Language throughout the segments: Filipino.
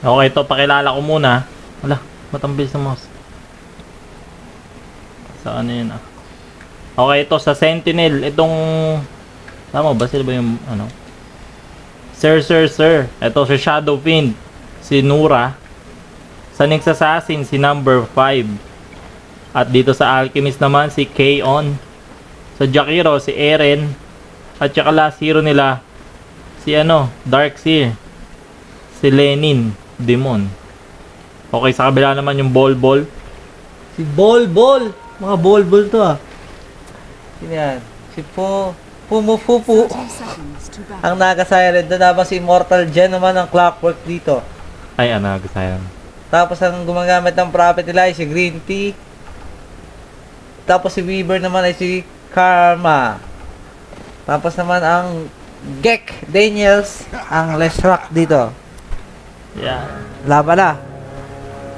Okay, ito, pakilala ko muna. Wala, matambil sa mouse. Sa ano yun ah. Okay, ito sa Sentinel. Itong... Tama ba? Sila ba yung ano? Sir, sir, sir. Ito si Shadow Fiend. Si Nura. Sa Nyx Assassin, si number 5. At dito sa Alchemist naman, si Kaon. Sa Jakiro, si Eren. At saka last hero nila, si ano, Darkseer. Si Lenin, Demon. Okay, sa kabila naman yung Bol Bol. Si Bol Bol. Mga Bol Bol to ah. Sino yan? Si Po... Pumufupu. 30 seconds to battle. Ang naga-silent doon tapos si Immortal Gen naman ang clockwork dito. Ay, ano, sayang. Tapos ang gumagamit ng prophet nila ay si Green Tea. Tapos si Weaver naman ay si Karma. Tapos naman ang Gek Daniels ang Leshrak dito. Yeah. Laban na.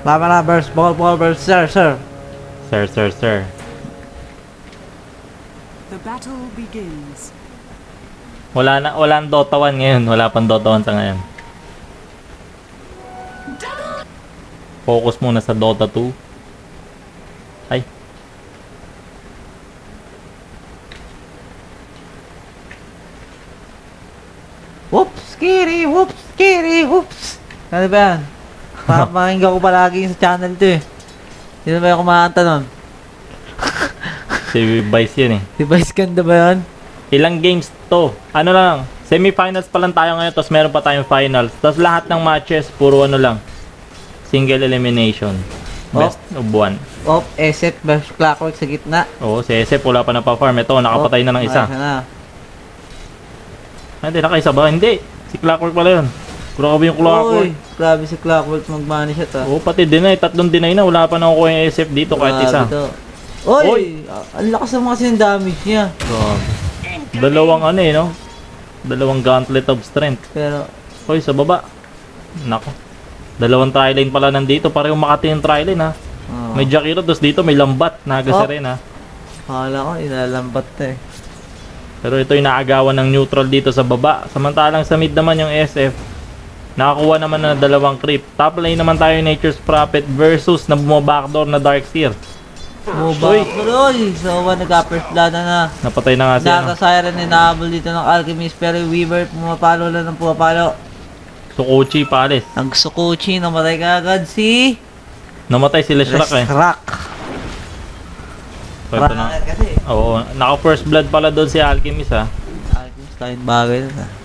Laban na versus ball ball versus sir sir. Sir, sir, sir. The battle begins. Wala na, wala ang Dota 1 ngayon. Wala pang Dota 1 sa ngayon. Focus muna sa Dota 2. Ay. Whoops, skiri, whoops, skiri, whoops. Ano ba yan? Pa pakinggan ko palagi sa channel to eh. Sino ba yung kumakanta nun? Si Vice yun eh. Si Vice Ganda ba yan? Ilang games to? Ano lang, semifinals pa lang tayo ngayon, tapos meron pa tayong finals. Tapos lahat ng matches, puro ano lang, single elimination. Best of one. Off, SF versus Clockwork sa gitna. Oo, si SF wala pa na-perform. Ito, nakapatay na ng isa. Ayos na. Ay, Hindi, nakaisa ba? Hindi. Si Clockwork pala yun. Grabe yung Clockwork. Uy, grabe si Clockwork mag-manage siya to. Oo, pati deny. Tatlong deny na. Wala pa nakukuha yung SF dito kahit Grabe isa. to. Uy! Uy! ah, Ang lakas naman kasi ng damage niya. Grabe. Dalawang ano eh, no? Dalawang gauntlet of strength. Pero, Hoy, sa baba. Nako. Dalawang triline pala nandito. Pareho Makati yung triline ha. oh, May Jakiro, tapos dito may lambat. Naga Oh. rin ha. Akala ko, inalambat to eh. Pero ito yung naagawan ng neutral dito sa baba. Samantalang sa mid naman yung SF. Nakakuha naman na dalawang creep. Top lane naman tayo yung Nature's Prophet versus na bumabackdoor na Darkseer. Uy! Uy! So, ba nagka-first blood na na. Napatay na nga si ano. Naka siren inahabol dito ng Alchemist pero yung Weaver pumapalo lang ng pumapalo. Sukuchi paalis. Ang Sukuchi namatay kagad si... Namatay si Leshrak eh. Resrak. So, ito na. Kasi. Oo, naka first blood pala doon si Alchemist ha. Alchemist kahit bagay na.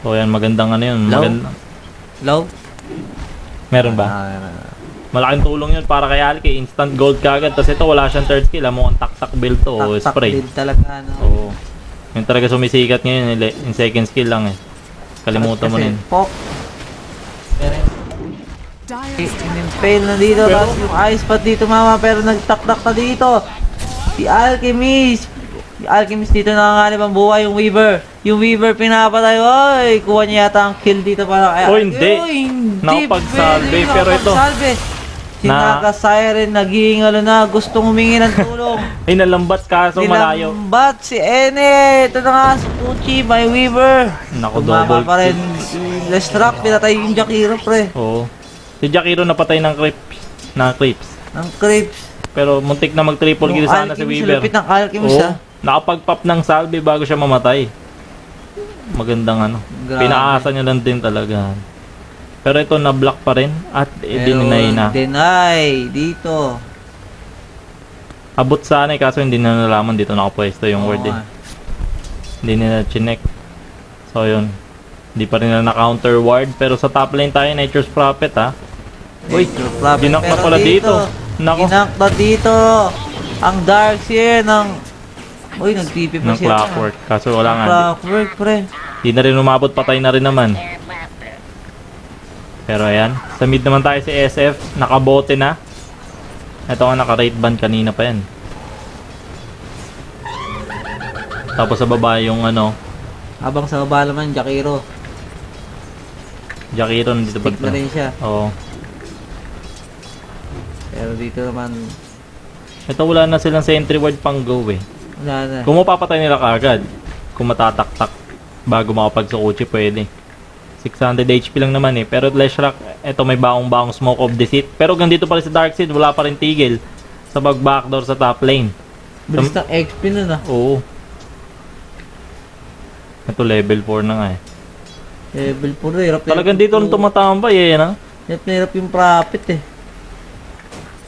So yan, magandang ano yun. Low? Maganda. Low? Meron ba? Ah. Malaking tulong yun para kay Alki. Instant gold kagad. Tapos ito, wala siyang third skill. Amo ang tak-tak build to. o Tak-tak spray. build talaga ano. Oo. Yung talaga sumisikat ngayon. Yung second skill lang eh. Kalimutan mo na yun. Pok. Pero Dire in-impale na dito. Tapos yung ice pa dito mama. Pero nagtaktak na dito. Si Alchemist. Alchemist dito nanganganib ang buhay yung Weaver. Yung Weaver pinapatay. Oy, kuha niya yata ang kill dito para kay Oh, hindi. Oy, hindi. Nakapagsalve, pero ito- nakapagsalve. Si Na- Naka Siren naging ano na gustong humingi ng tulong. Ay, nalambat kaso malayo. Nilambat si Ene. Ito na nga si Pucci, my Weaver. Naku, Tumama double pa rin. Lestrap, pinatay yung Jakiro, pre. Oo. Si Jakiro napatay ng creeps. Na creeps. Ng Crips. Pero muntik na mag-triple kill sana si Alchemist, Weaver. Lupit ng Alchemist, Oo. ah. Nakapag-pop ng salve bago siya mamatay. Magandang ano. Grabe. Pinaasa niya lang din talaga. Pero ito na-block pa rin at i-deny na. Deny. Dito. Abot sana eh, kaso hindi na nalaman dito nakapwesto yung word eh. Oo. Hindi nila chinek. So yun. Hindi pa rin na na-counter ward. Pero sa top lane tayo, Nature's Prophet ha. Uy, Nature's Prophet. ginak na Pero pala dito. Nako. Ginak na dito. Ang Darkseer ng... Uy, nag-TP pa Ng siya. clockwork. Kaso wala nga. Clockwork, pre. Hindi na rin umabot, patay na rin naman. Pero ayan, sa mid naman tayo si SF, nakabote na. Ito nga naka-rate ban kanina pa yan. Tapos sa baba yung ano, Habang sa baba naman, Jakiro. Jakiro nandito pa Stick na rin siya. Oo. Pero dito naman, Ito wala na silang sentry ward pang go eh. Wala na. Kung mapapatay nila kagad, kung matataktak bago makapagsukuchi pwede. 600 HP lang naman eh. Pero Leshrac, eto may baong-baong Smoke of Deceit. Pero ganito pa rin si Darkseid, wala pa rin tigil sa pag-backdoor sa top lane. Bilis ng XP nun ah. Oo. Ito level 4 na nga eh. Level 4 eh. Hirap na Talagang dito lang tumatambay eh, no? Hirap na hirap yung profit eh.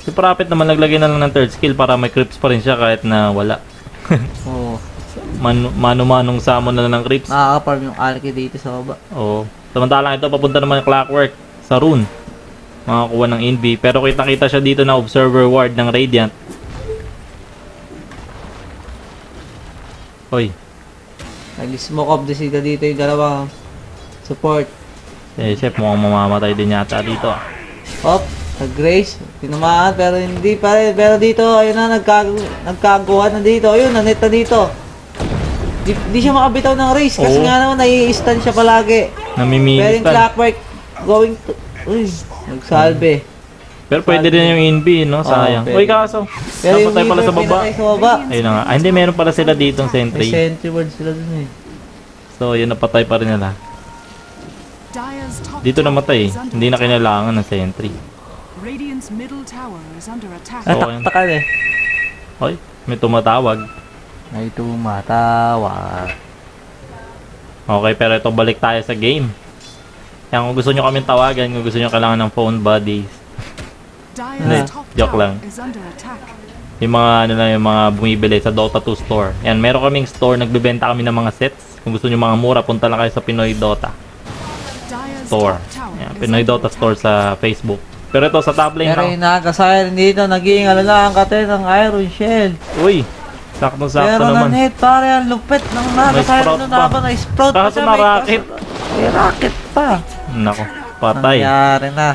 Si Prophet naman naglagay na lang ng third skill para may creeps pa rin siya kahit na wala. Oo. Man mano-manong summon na lang ng creeps. Nakaka-farm yung Alki dito sa baba. Oo. Samantalang ito, papunta naman yung clockwork sa rune. Makakuha ng NB. Pero kita-kita siya dito na observer ward ng Radiant. Hoy, Nag-smoke of the sida dito yung dalawang support. eh, chef, mukhang mamamatay din yata dito. Op, nag-grace. Tinamaan pero hindi pa rin. Pero dito, ayun na, nagkag nagkaguhan na dito. Ayun, nanit na dito. Di, di siya makabitaw ng race kasi Oo. nga naman nai-stun siya palagi. Pero Namimilis yung pa. clockwork going to... Uy, nagsalbe. Pero pwede din yung NB, no? Sayang. pwede. Uy, kaso. Pero yung Napatay pala sa baba. pinatay sa baba. Ayun na nga. Ah, hindi, meron pala sila ditong May sentry. sentry ward sila dun eh. So, yun, napatay pa rin nila. Dito namatay. Hindi na kinailangan ng sentry. Radiant's middle tower is under attack. Nataktakan eh. Hoy, may tumatawag. May tumatawa. Okay, pero ito balik tayo sa game. Kaya kung gusto nyo kaming tawagan, kung gusto nyo kailangan ng phone buddies, Hindi, joke lang. yung mga ano lang yung mga bumibili sa Dota 2 store. Yan, meron kaming store, nagbebenta kami ng mga sets. Kung gusto nyo mga mura, punta lang kayo sa Pinoy Dota Store. Yan, Pinoy Dota. Store sa Facebook. Pero ito sa top lane Pero na. yung nakasiren dito, naging ano na ang kate ng Iron Shell. Uy, sakto-sakto Pero naman. nanit, pare, ang lupit ng nun pa. naman. Ay, sprout pa Kaso siya. na may rocket. May rocket pa. Nako, patay. Nangyari na.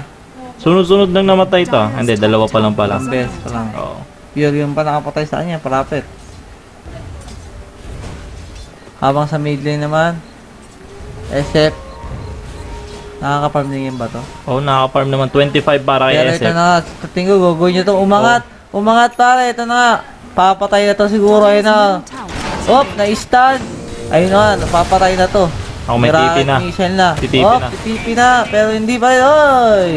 Sunod-sunod nang namatay to. Hindi, dalawa pa lang pala. Ang best pa lang. Oo. Pure yung pa nakapatay sa kanya, profit. Habang sa mid lane naman, SF. Nakaka-farm din yung ba to? Oh, nakaka-farm naman 25 para kay Pero ito SF. na, sa tingin ko, gagawin nyo to. Umangat! Umangat pare, ito na nga. Papatay na to siguro, ayun na. Op, na-stun. Ayun na, napapatay na to. Ako may TP na. Michelle na. Titipi na. titipi na. Pero hindi pa rin. Oy!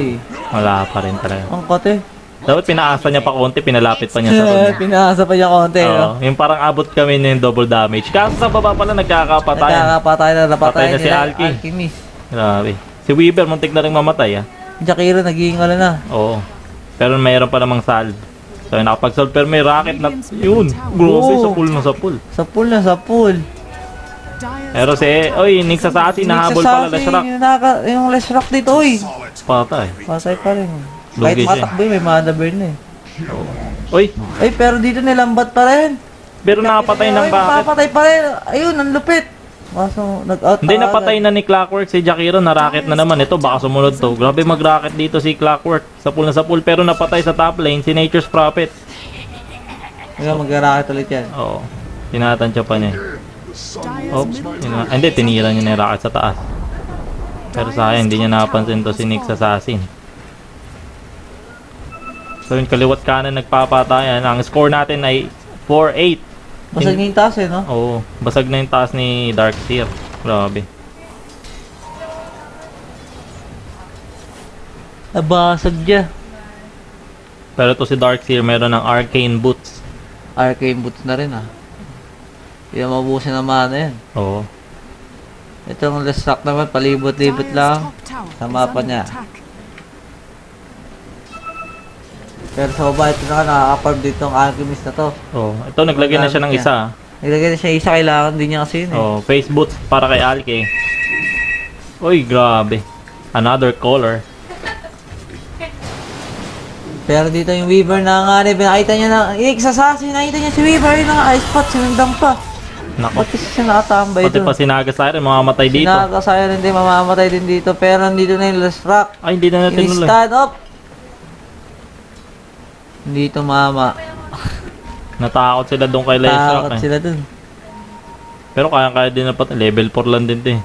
Wala pa rin talaga. Ang kote. Dapat pinaasa niya pa konti, pinalapit pa niya sa kanya. Pinasa pa niya konti. no? Oo, yung parang abot kami ng double damage. Kaso sa baba pala nagkakapatayan. Nagkakapatay na. Napatay Patay na si. Alki. Alchemist. Grabe. Si Weaver, muntik na rin mamatay ah. Jakiro, naging ano na. Oo. Pero mayroon pa namang salve. So nakapag-solve pero may rocket na yun. Grosse sa Oo. pool na sa pool. Sa pool na, sa pool. Pero si, oy, Nick Sasasi, nahabol pala Nagsasabi. Yung, naka, yung Leshrac dito, uy. Patay. Patay pa rin. Lugi Kahit siya. matakbo yun, may mana burn na eh. Oy, Ay, pero dito nilambat pa rin. pero nakapatay ng Ay, bakit? Papatay pa rin. Ayun, ang lupit. Kaso, nag-out Hindi, pa napatay na ni Clockwork si Jakiro, na-rocket na naman. Ito, baka sumunod to. Grabe mag-rocket dito si Clockwork. Sa pool na sa pool, pero napatay sa top lane si Nature's Prophet. Hanggang mag-rocket ulit yan. Oo. Tinatansya pa niya. Oops. Yun Hindi, tinira niya na yung rocket sa taas. Pero sayang, hindi niya napansin to si Nick sa assassin. So yung kaliwat kanan nagpapatayan. Ang score natin ay 4-8. Basag niya yung taas eh, no? Oo, basag na yung taas ni Darkseer. Grabe. Nabasag niya. Pero to si Darkseer meron ng arcane boots. Arcane boots na rin ah. Hindi na mabusin ang mana yan. Oo. Itong Leshrac naman, palibot-libot lang. Sa mapa niya. attack. Pero sa baba, ito na nakaka-farm dito ang alchemist na to. Oo. Ito naglagay na siya ng isa. Nilagay na siya isa, kailangan din niya kasi yun eh. Oh, face boots para kay Alke. Uy, grabe. Another color. Pero dito yung Weaver na nga rin, nakita niya na, ik sa sasi, nakita niya si Weaver, yun na ice spot, sinundang pa. Nako. Pati siya nakatambay Pati doon. pa sinagas tayo rin, mamamatay dito. Sinakasaya rin din, mamamatay din dito, pero nandito na yung Leshrac. Ay, hindi na natin ulit. Ini-stand up! Hindi tumama. Natakot sila doon kay Leshrac Takot eh. sila dun. Pero kaya-kaya din na pat level 4 lang din 'to eh.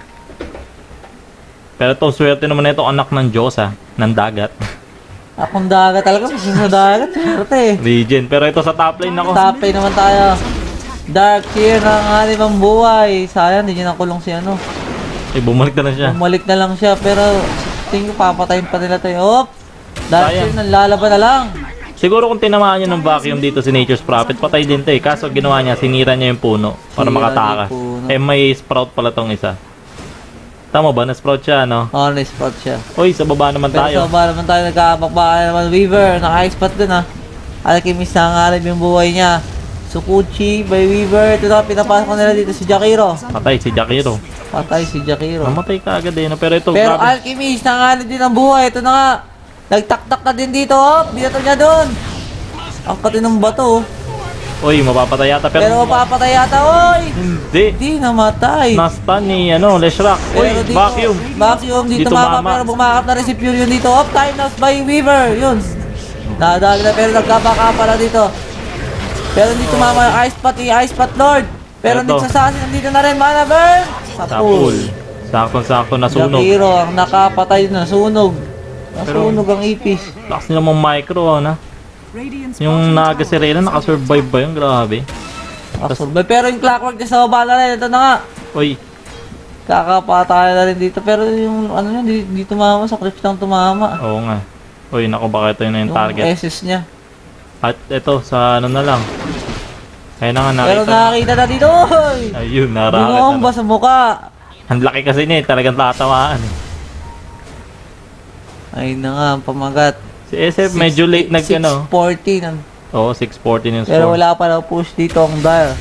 Pero to swerte naman na ito anak ng Diyos ah, ng dagat. Akong dagat talaga, kasi sa dagat, swerte eh. Legend. Pero ito sa top lane ako. Top lane naman tayo. Dark tier ng ating buhay. Sayang, hindi niya nakulong si ano. Eh, bumalik na lang siya. Bumalik na lang siya, pero tingin ko papatayin pa nila tayo. Op! Dahil Sayang. sila nalalaban na lang. Siguro kung tinamaan niya ng vacuum dito si Nature's Prophet, patay din to eh. Kaso ginawa niya, sinira niya yung puno para Sinira makatakas. yung puno. Eh, may sprout pala tong isa. Tama ba? Na-sprout siya, no? Honest spot siya. Uy, sa baba naman Pero tayo. sa baba naman tayo nagkakapakbaka naman Weaver. Naka-spot dun ha. Alchemist na ang alib yung buhay niya. Sukuchi by Weaver. Ito na pinapasok nila dito si Jakiro. Patay si Jakiro. Patay si Jakiro. Namatay ka agad eh. No? Pero ito, Pero grabe. Alchemist na alib din ang buhay. Ito na nga. Nagtaktak na din dito. Oh. Binato niya doon. Ang pati ng bato. oh. Uy, mapapatay yata. Pero, Pero mapapatay yata. Oy! hindi. Hindi namatay. Na-stun ni, ano, Leshrak. Uy, dito, vacuum. Vacuum dito, Dito mama, mama. pero bumakap na rin si Furion dito. Off time lost by Weaver. Yun. Nadali na pero nagkabaka pala dito. Pero dito mama yung Ice Pot, yung Ice Pot Lord. Pero Eto. dito sa Assassin, nandito na rin, mana burn. Sa pool. Sakto-sakto nasunog. Jakiro ang nakapatay na sunog. Nasunog ang ipis. Lakas nila mong micro, ano? Yung is nakasurvive ba yun? Grabe. Absorbe. Pero yung clockwork niya sa baba na rin. Ito na nga. Uy, Kakapatay na rin dito. Pero yung ano yun, di, di tumama. Sa clips lang tumama. oo nga. Uy, naku, baka ito yun na yung Yung target. SS niya. At ito, sa ano na lang. Ayun na nga, Pero nakita. nakakita na dito. Oy! Ayun, narakit Bumomba na. sa mukha. Ang laki kasi niya, eh, talagang tatamaan. eh. Ay na nga, ang pamagat. Si SF medyo late nag ano. 640 ng Oo, 614 yung Pero score. wala pa na push dito ang dial.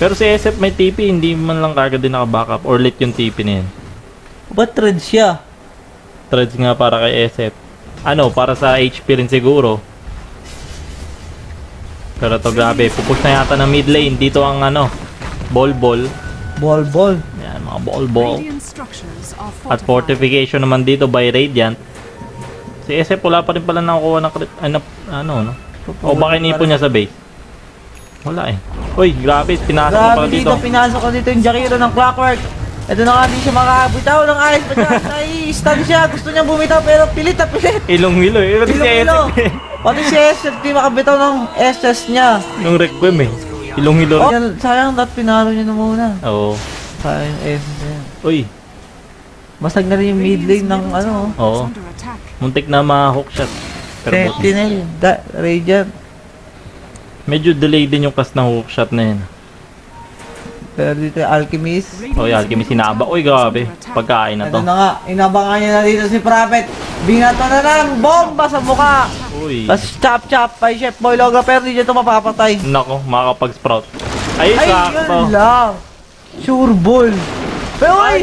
Pero si SF may TP, hindi man lang kagad din naka-backup or late yung TP niya. Ba't red siya? Threads nga para kay SF. Ano, para sa HP rin siguro. Pero to grabe, pupush na yata ng mid lane. Dito ang ano, ball ball. Ball ball. Yan, mga ball ball. Radiant structures are At fortification naman dito by Radiant. Si SF wala pa rin pala nakukuha ng crit, ano, ano, no? O baka inipon niya sa base? Wala eh. Uy, grabe, pinasok na Grabe pala dito, dito. pinasok ko dito yung Jakiro ng clockwork. Ito na nga, di siya makakabitaw ng ice. Ba't siya, nai-stun siya. Gusto niyang bumitaw pero pilit na pilit. Ilong hilo eh. Pati si Ilo-ilo. SF eh. Pati si SF, di makabitaw ng SS niya. Nung requiem eh. Ilong hilo Oh, sayang dat pinalo niya na muna. Oo. Sayang SS niya. Uy, Basag na rin yung mid lane ng ano. Oo. Muntik na ma-hook shot. Pero. Sentinel, da, Radiant. medyo delayed din yung cast ng hook shot na yun. Pero dito yung Alchemist. Oh, yan, kimi sinaba. Uy, grabe. Pagkain na to. na nga, inabangan niya na dito si Prophet. Binato na lang, bomba sa mukha. Uy. Tapos chop chop by Chef Boy Loga pero hindi niya ito mapapatay. Nako, makakapag-sprout. Ay, Ay, sakto. yun lang. Sure ball. Pero ay,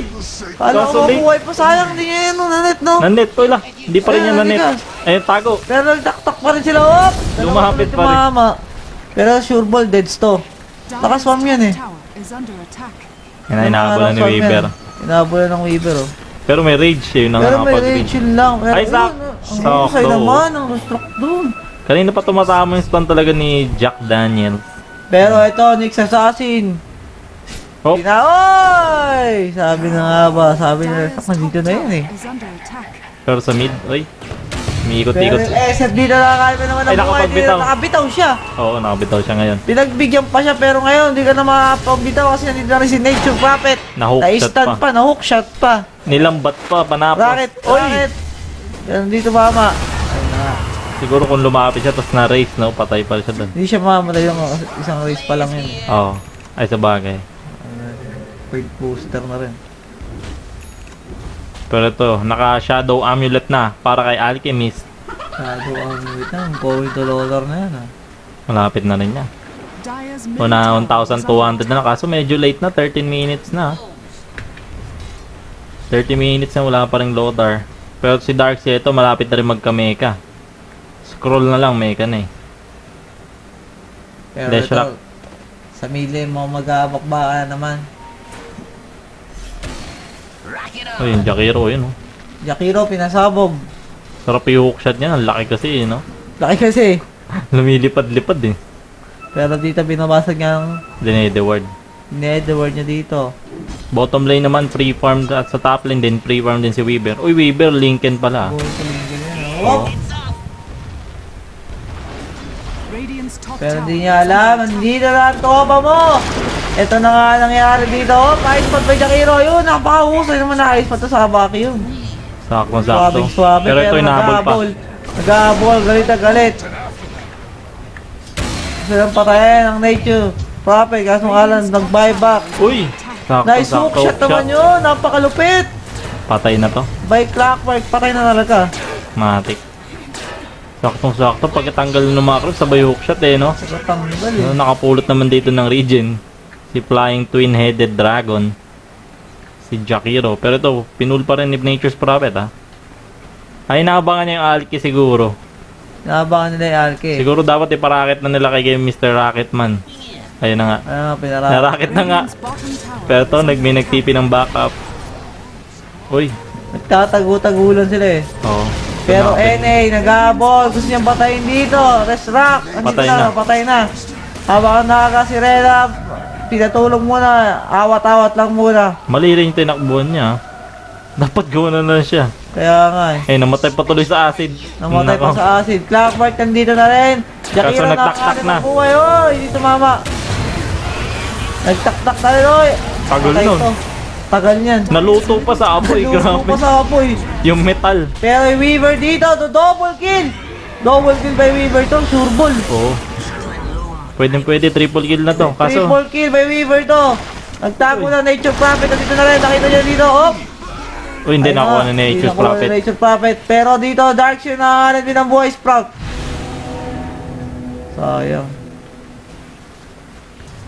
kala ko mabuhay pa sayang din niya yun, no, nanet no. Nanit, uy lang. Hindi pa rin Ayun, nanit. Ayun, tago. Pero nagtaktak pa rin sila, op. Lumapit pa rin. Mama. Pero sure ball, deads to. Nakaswarm yan eh. Yan na, inahabol na ni Weaver. Inahabol na ng Weaver, oh. Pero may rage eh, yun ang Pero may rage yun lang. Pero Ay, sak- Ang husay naman, ang restruct dun. Kanina pa tumatama yung stun talaga ni Jack Daniels. Pero ito, Nyx Assassin. Oh, Pinaoy! Sabi na nga ba, sabi na, nandito na yun eh. pero sa mid. Pero Umiikot-ikot. yung SF dito nakakalimutan naman ang buhay dito. nakapagbitaw. Nakabitaw siya. Oo, nakabitaw siya ngayon. Pinagbigyan pa siya pero ngayon hindi ka na makapagbitaw kasi nandito na rin si Nature Prophet. Na-hook shot pa. pa, na-hook shot pa. Nilambat pa, panapos. Rocket, Uy! rocket. Yan dito mama. Ayun na. Siguro kung lumapit siya, tapos na-race, no? Patay pa siya doon. Hindi siya mamamatay yung isang race pa lang yun. Oo. Ay, sa bagay. Third booster na rin. Pero ito, naka-shadow amulet na para kay Alchemist. Shadow ang wait na, going to loader na yan ah. Malapit na rin niya. Una, tower is under 1,200 na. Kaso medyo late na, 13 minutes na. 30 minutes na wala pa rin loader. Pero si Darkseid ito, malapit na rin magka-mecha. Scroll na lang, mecha na eh. Pero Dash ito, sa mili mo mag-aabakbaka naman. Uy, yung Jakiro, yun oh. Jakiro, pinasabog. Sarap yung hook shot niya, ang laki kasi eh, no? Laki kasi. Lumilipad-lipad eh. Pero dito binabasag niya ang Dinede word. Netherworld niya dito. Bottom lane naman, free farm at sa top lane din, free farm din si Weaver. Uy, Weaver, Lincoln pala. Lincoln yan. Oh. Top Pero hindi niya alam, hindi na lang tropa mo! Ito na nga nangyari dito. Oh, ice pot by Jakiro. Yun, napakahusay naman na ice pot sa Abaki yun. Sakto, sakto. Swabing swabe, Pero ito inahabol pa. Naghahabol, galit na galit. Gusto lang patayin ang nature. Prophet, kaso nga lang, nag-buyback. Uy! Sakto, Nice hook shot naman yun, napakalupit. Patay na to. By clockwork, patay na talaga. Matik. Saktong sakto. Pagkatanggal ng mga crew, sabay hook shot eh, no? Natanggal So, eh. nakapulot naman dito ng region. Si Flying Twin-Headed Dragon. Si Jakiro. Pero ito, pinul pa rin ni Nature's Prophet, ha? Ay, nakabangan niya yung Alki siguro. Naabangan nila yung Alki. Siguro dapat iparakit na nila kay Mr. Rocketman. Ayun na nga. Ano, pinara. Narakit na nga. Pero to, nag may nagtipi ng backup. Uy. Nagtatago-tagulan sila eh. Oo. Pero. NA, naghahabol. Gusto niyang patayin dito. Rest rock. Andito Patay na. Patay na. Habang nakaka si Rela, pinatulong muna. Awat-awat lang muna. Mali rin tinakbuhan niya. Dapat gawin na lang siya. Kaya nga eh. Eh, namatay pa tuloy sa acid. Namatay pa Nako. sa acid. Clockwork nandito na rin. Kaso nagtaktak nakakain na. ng buhay. Oy, hindi tumama. Nagtaktak na rin. Oy. Tagal Patay nun. to. Tagal niyan. Naluto pa sa apoy, Luto grabe. pa sa apoy. Yung metal. Pero yung Weaver dito, do double kill. Double kill by Weaver to, sureball. Oo. Pwede pwede triple kill na to. Kaso, Triple kill by Weaver to. Nagtago na Nature Prophet dito na rin. Nakita niyo dito, oh. oh, hindi nakuha na Nature's Prophet. na Nature Prophet. Pero dito, Darkseer na din ang buhay Sprout. Sayang.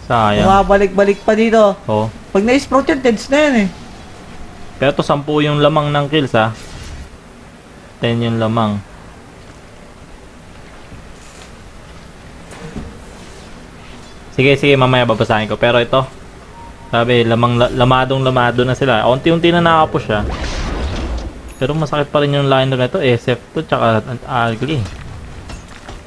Sayang. Bumabalik-balik pa dito. Oo. Pag na-sprout yan, tens na yan eh. Pero to 10 yung lamang ng kills ha. 10 yung lamang. Sige, sige, mamaya babasahin ko. Pero ito, sabi, lamang, la- lamadong lamado na sila. Unti-unti na nakapush siya. Pero masakit pa rin yung liner na ito. SF to, tsaka ugly.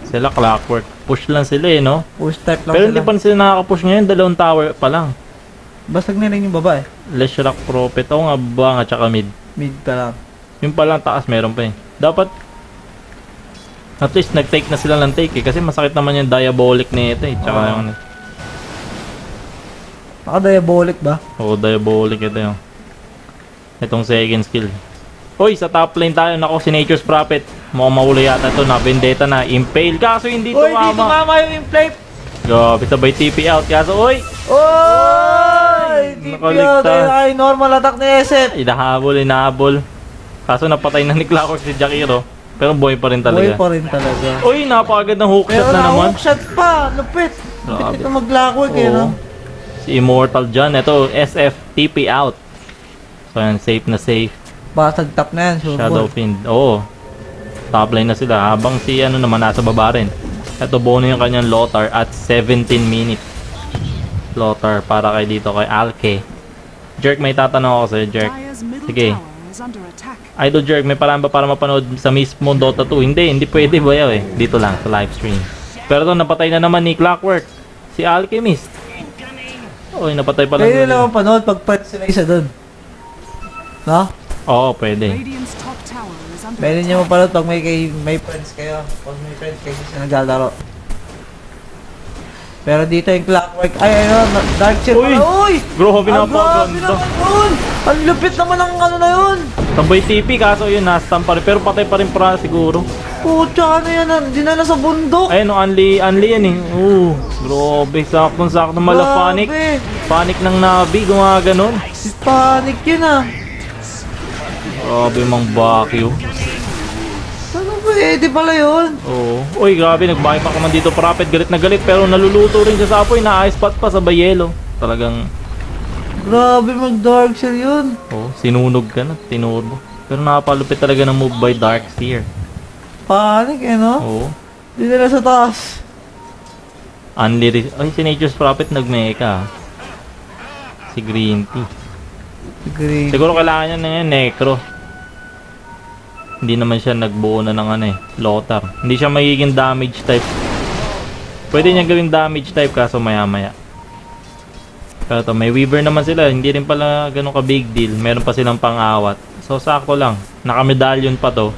Sila clockwork. Push lang sila eh, no? Push type lang Pero sila. hindi pa sila nakakapush ngayon. Dalawang tower pa lang. Basag na rin yung baba eh. Lesh Rock Prophet. Oo nga, baba nga, tsaka mid. Mid pa lang. Yung palang taas meron pa eh. Dapat at least nag-take na sila ng take eh. Kasi masakit naman yung diabolic na ito eh. Tsaka Oo. yung Naka-diabolic ba? Oo, diabolic ito yung itong second skill. Hoy, sa top lane tayo. Nako, si Nature's Prophet. Mukhang mahuli yata ito na. Vendetta na. Impale. Kaso hindi Uy, di tumama. tumama yung inflate. Grabe, sabay TP out. Kaso, oy! Oy! TP out ay normal attack ni SF. Inahabol, inahabol. Kaso napatay na ni Clockwork si Jakiro. Pero buhay pa rin Buhay talaga. pa rin talaga. Uy, napakagad ng hook Pero shot na naman. na-hookshot pa. Lupit. Lupit ito mag-lackward eh, no? Si Immortal dyan. Ito, SF, TP out. So yan, safe na safe. Basag top na yan, sure Shadow. Fiend. Oo. Top lane na sila. Habang si ano naman nasa baba rin. Ito, bono yung kanyang Lothar at 17 minutes. Lothar para kay dito kay Alke. Jerk, may tatanong ako sa'yo, Jerk. Sige. Idol Jerk, may paraan ba para mapanood sa mismo Dota 2? Hindi, hindi pwede ba eh. Dito lang, sa live stream. Pero to, napatay na naman ni Clockwork. Si Alchemist. Uy, napatay pa lang. Pwede nila. naman panood pag friends sila isa doon. No? Oo, pwede. Pwede nyo mapanood pag may, kay, may friends kayo. Pag may friends kayo sa naglalaro. Pero dito yung clockwork. Ay, ano, na- dark shield. Uy! pala. Uy! Grabe Ang grabe naman yun! Ang lupit naman ang ano na yun! Sabay TP, kaso yun, nastam pa rin. Pero patay pa rin para siguro. Pucha, ano yan? ah, Dinala sa bundok! Ayun, no, Anli, Anli yan eh. Oo, grabe. Saktong sakto mala panic. Panic ng Navi, gumaganon. Panic yun ah! Grabe mang bakyo. Ano pwede pala yun? Oo. Uy, grabe, nagbahay pa ka man dito prophet. Galit na galit, pero naluluto rin siya sa apoy. Na-ice spot pa sa bayelo. Talagang, Grabe mag-dark shield yun! oh, sinunog ka na, tinurbo. Pero nakapalupit talaga ng move by Darkseer. Panic eh no? Oo. Dinala sa taas. Unli Ay, si Nature's Prophet nagmeka. Si Green Tea. Green. Siguro kailangan niya yan, Necro. Hindi naman siya nagbuo na ng ano eh, Lothar. Hindi siya magiging damage type. Pwede niya gawing damage type kaso maya maya. Pero to, may Weaver naman sila. Hindi rin pala ganun ka big deal. Meron pa silang pang-awat. So, sakto lang. Naka-medallion pa to.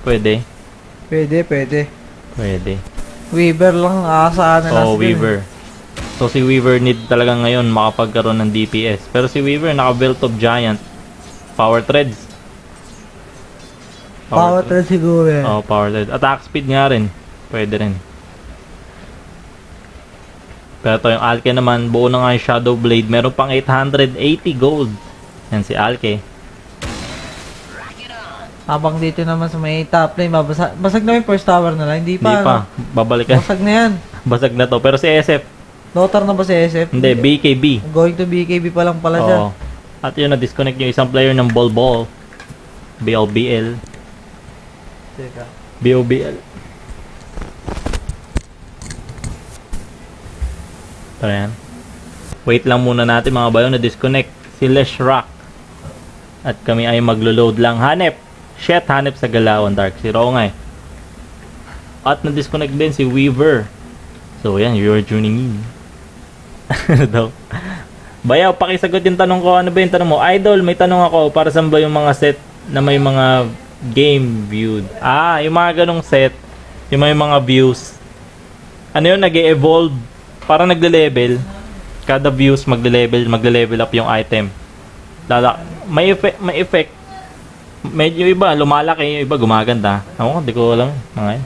Pwede. Pwede, pwede. Pwede. Weaver lang aasahan na lang Oh. Weaver. So si Weaver need talaga ngayon makapagkaroon ng DPS. Pero si Weaver naka belt of giant. Power treads. Power thread siguro yan. Oh, power tread. Attack speed nga rin. Pwede rin. Pero ito yung Alke naman, buo na nga yung Shadow Blade. Meron pang 880 gold. Yan si Alke. Habang dito naman sa may top lane, babasa, basag na yung first tower na lang. Hindi Hindi pa. pa. ano? Babalikan. Basag na yan. Basag na to. Pero si SF, Lotar na ba si SF? hindi, BKB. Going to BKB pa lang pala siya. Oo. At yun, na-disconnect yung isang player ng Ball Ball. BLBL. Teka. BOBL. Ito yan. Wait lang muna natin mga bayo na disconnect si Les Rock. At kami ay maglo-load lang. Hanep! Shit, hanep sa Galawan Dark Zero nga eh. At na-disconnect din si Weaver. So yan, you're tuning in. Ano daw? Bayaw, pakisagot yung tanong ko. Ano ba yung tanong mo? Idol, may tanong ako. Para saan ba yung mga set na may mga game viewed? Ah, yung mga ganong set. Yung may mga views. Ano yun? nag evolve Para nagle-level. Kada views magle-level, magle-level up yung item. Lala, may effect, may effect. Medyo iba, lumalaki, yung iba gumaganda. Ako, hindi ko alam. Mga yun.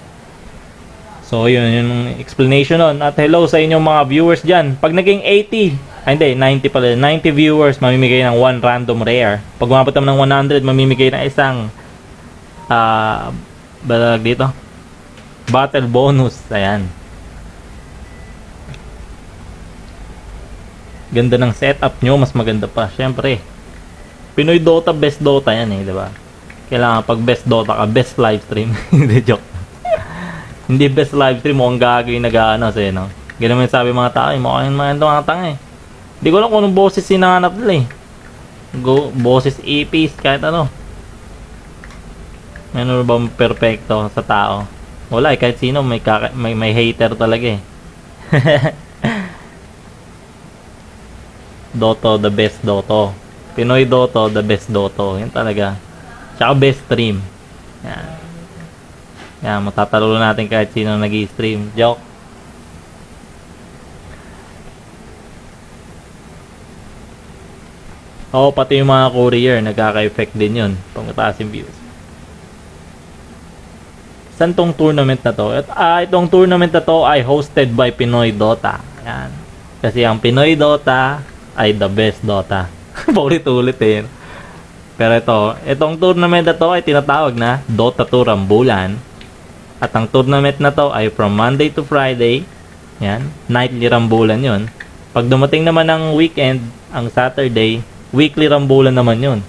So, yun, yun yung explanation nun. At hello sa inyong mga viewers dyan. Pag naging 80, ay hindi, 90 pala. 90 viewers, mamimigay ng one random rare. Pag umabot naman ng 100, mamimigay ng isang ah, balag dito. Battle bonus. Ayan. Ganda ng setup nyo, mas maganda pa. Siyempre, Pinoy Dota, best Dota yan eh, di ba? Kailangan pag best Dota ka, best live stream. Hindi, joke. Hindi best live stream, mukhang gagawin na gaano sa'yo, no? Ganun mo yung sabi mga tao, eh, mukhang ito mga tanga eh. Hindi ko alam kung anong boses sinanap nila eh. Go, boses EPs, kahit ano. Ano ba perfecto sa tao? Wala eh, kahit sino may, kaka- may, may hater talaga eh. Doto, the best Doto. Pinoy Doto, the best Doto. Yan talaga. Tsaka best stream. Yan. Yan, matatalo natin kahit sino nag stream Joke. Oo, pati yung mga courier, nagkaka-effect din yun. Pag mataas yung views. Saan tong tournament na to? At, ah, itong tournament na to ay hosted by Pinoy Dota. Yan. Kasi ang Pinoy Dota ay the best Dota. Paulit-ulit eh. Pero ito, itong tournament na to ay tinatawag na Dota 2 Rambulan. At ang tournament na to ay from Monday to Friday. Yan, nightly rambulan yon. Pag dumating naman ang weekend, ang Saturday, weekly rambulan naman yon.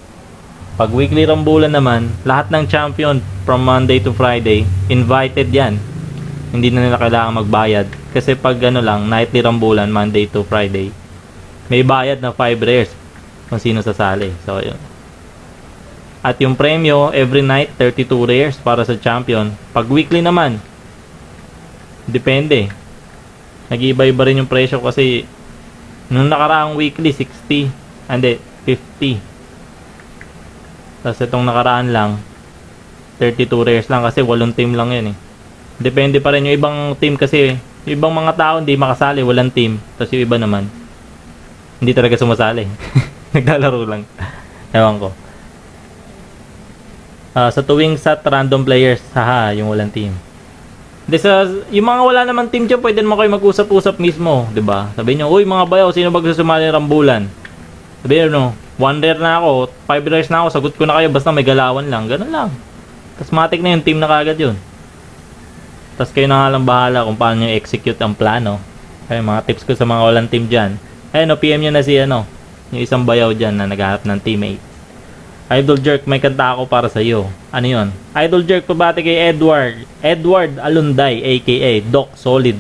Pag weekly rambulan naman, lahat ng champion from Monday to Friday, invited yan. Hindi na nila kailangan magbayad. Kasi pag ano lang, nightly rambulan, Monday to Friday, may bayad na 5 rares kung sino sasali. So, yun. At yung premyo, every night, 32 rares para sa champion. Pag weekly naman, depende. Nag-iiba-iba rin yung presyo kasi nung nakaraang weekly, 60. Hindi, 50. Tapos itong nakaraan lang, 32 rares lang kasi walong team lang yun eh. Depende pa rin yung ibang team kasi, yung ibang mga tao hindi makasali, walang team. Tapos yung iba naman, hindi talaga sumasali. Naglalaro lang. Ewan ko. Ah, sa tuwing set random players, haha, yung walang team. Hindi sa yung mga wala naman team dyan, pwede naman kayo mag-usap-usap mismo, 'di ba? Sabihin niyo, "Uy, mga bayaw, sino ba gusto sumali ng rambulan?" Sabihin niyo, "One rare na ako, five rares na ako, sagot ko na kayo basta may galawan lang." Ganun lang. Tapos matik na yung team na kagad 'yun. Tapos kayo na nga lang bahala kung paano nyo execute ang plano. Kaya mga tips ko sa mga walang team dyan. Ayun, no, PM nyo na si ano, yung isang bayaw dyan na naghahanap ng teammate. Idol Jerk, may kanta ako para sa iyo. Ano yon? Idol Jerk, pabati kay Edward. Edward Alunday, aka Doc Solid.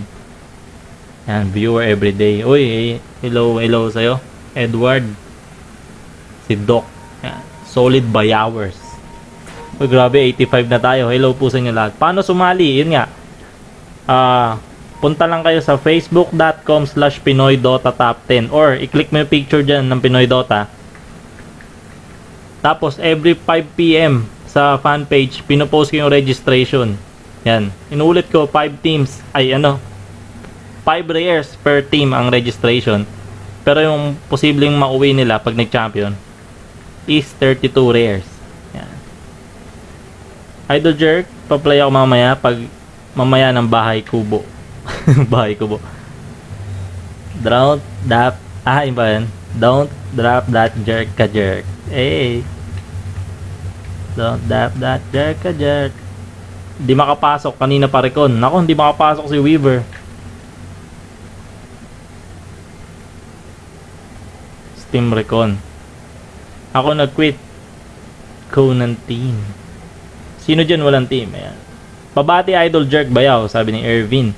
Yan, viewer everyday. Uy, hello, hello sa'yo. Edward. Si Doc. Yan, solid by hours. Uy, grabe, 85 na tayo. Hello po sa inyo lahat. Paano sumali? Yun nga. Ah, punta lang kayo sa facebook.com slash Pinoy Dota Top 10 or i-click mo yung picture dyan ng Pinoy Dota tapos every 5 p.m. sa fan page, pinopost ko yung registration. Yan. Inuulit ko 5 teams. Ay ano. 5 rares per team ang registration. Pero yung posibleng mauwi nila pag nag-champion is 32 rares. Yan. Idol Jerk, pa-play ako mamaya pag mamaya ng bahay kubo. bahay kubo. Don't drop, ah, iba yan. Don't drop that jerk ka jerk. Hey. Don't drop that jerk ka jerk. Hindi makapasok kanina pa Recon. Nako, hindi makapasok si Weaver. Steam Recon. Ako nag-quit. Conan team. Sino dyan walang team? Ayan. Pabati Idol Jerk Bayaw, sabi ni Ervin.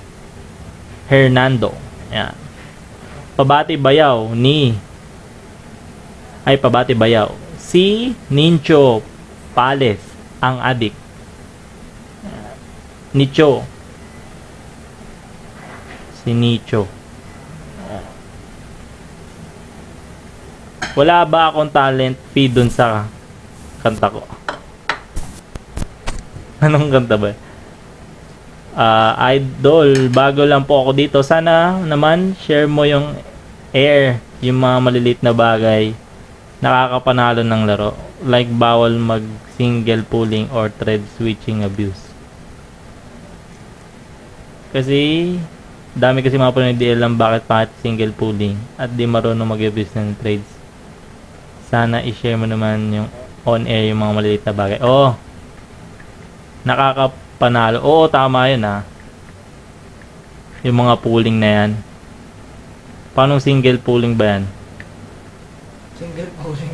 Hernando. Ayan. Pabati Bayaw ni ay pabati bayaw. Si Nincho Pales ang adik. Nicho. Si Nicho. Wala ba akong talent fee dun sa kanta ko? Anong kanta ba? Ah, idol, bago lang po ako dito. Sana naman share mo yung air, yung mga malilit na bagay nakakapanalo ng laro. Like bawal mag single pulling or thread switching abuse. Kasi dami kasi mga panoy di alam bakit bakit single pulling at di marunong mag-abuse ng trades. Sana i-share mo naman yung on air yung mga maliliit na bagay. Oo. Nakakapanalo. Oo, tama yun ah. Yung mga pulling na yan. Paano single pulling ba yan? Single pulling.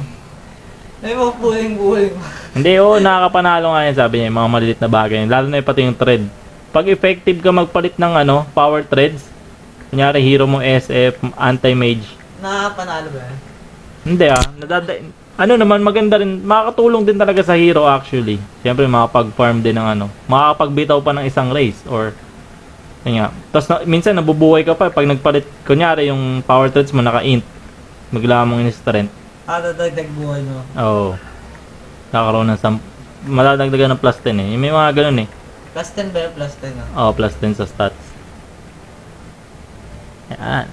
Ay, mga pulling-pulling. Hindi, oo, nakakapanalo nga yan, sabi niya, yung mga malilit na bagay. Lalo na yung pati yung thread. Pag effective ka magpalit ng ano, power threads, kunyari hero mo SF, anti-mage, Nakapanalo ba? yan? hindi ah, nadada ano naman, maganda rin, makakatulong din talaga sa hero actually. Siyempre, makapag-farm din ng ano, makakapagbitaw pa ng isang race or yun nga. Tapos na, minsan nabubuhay ka pa pag nagpalit, kunyari yung power threads mo naka-int, magla mong in-strength. Ah, dadagdag buhay mo. Oo. Kakaroon ng sam madadagdagan ng plus 10 eh. May mga ganun eh. Plus 10 ba? Plus 10 ah. Oo, plus 10 sa stats. Yan.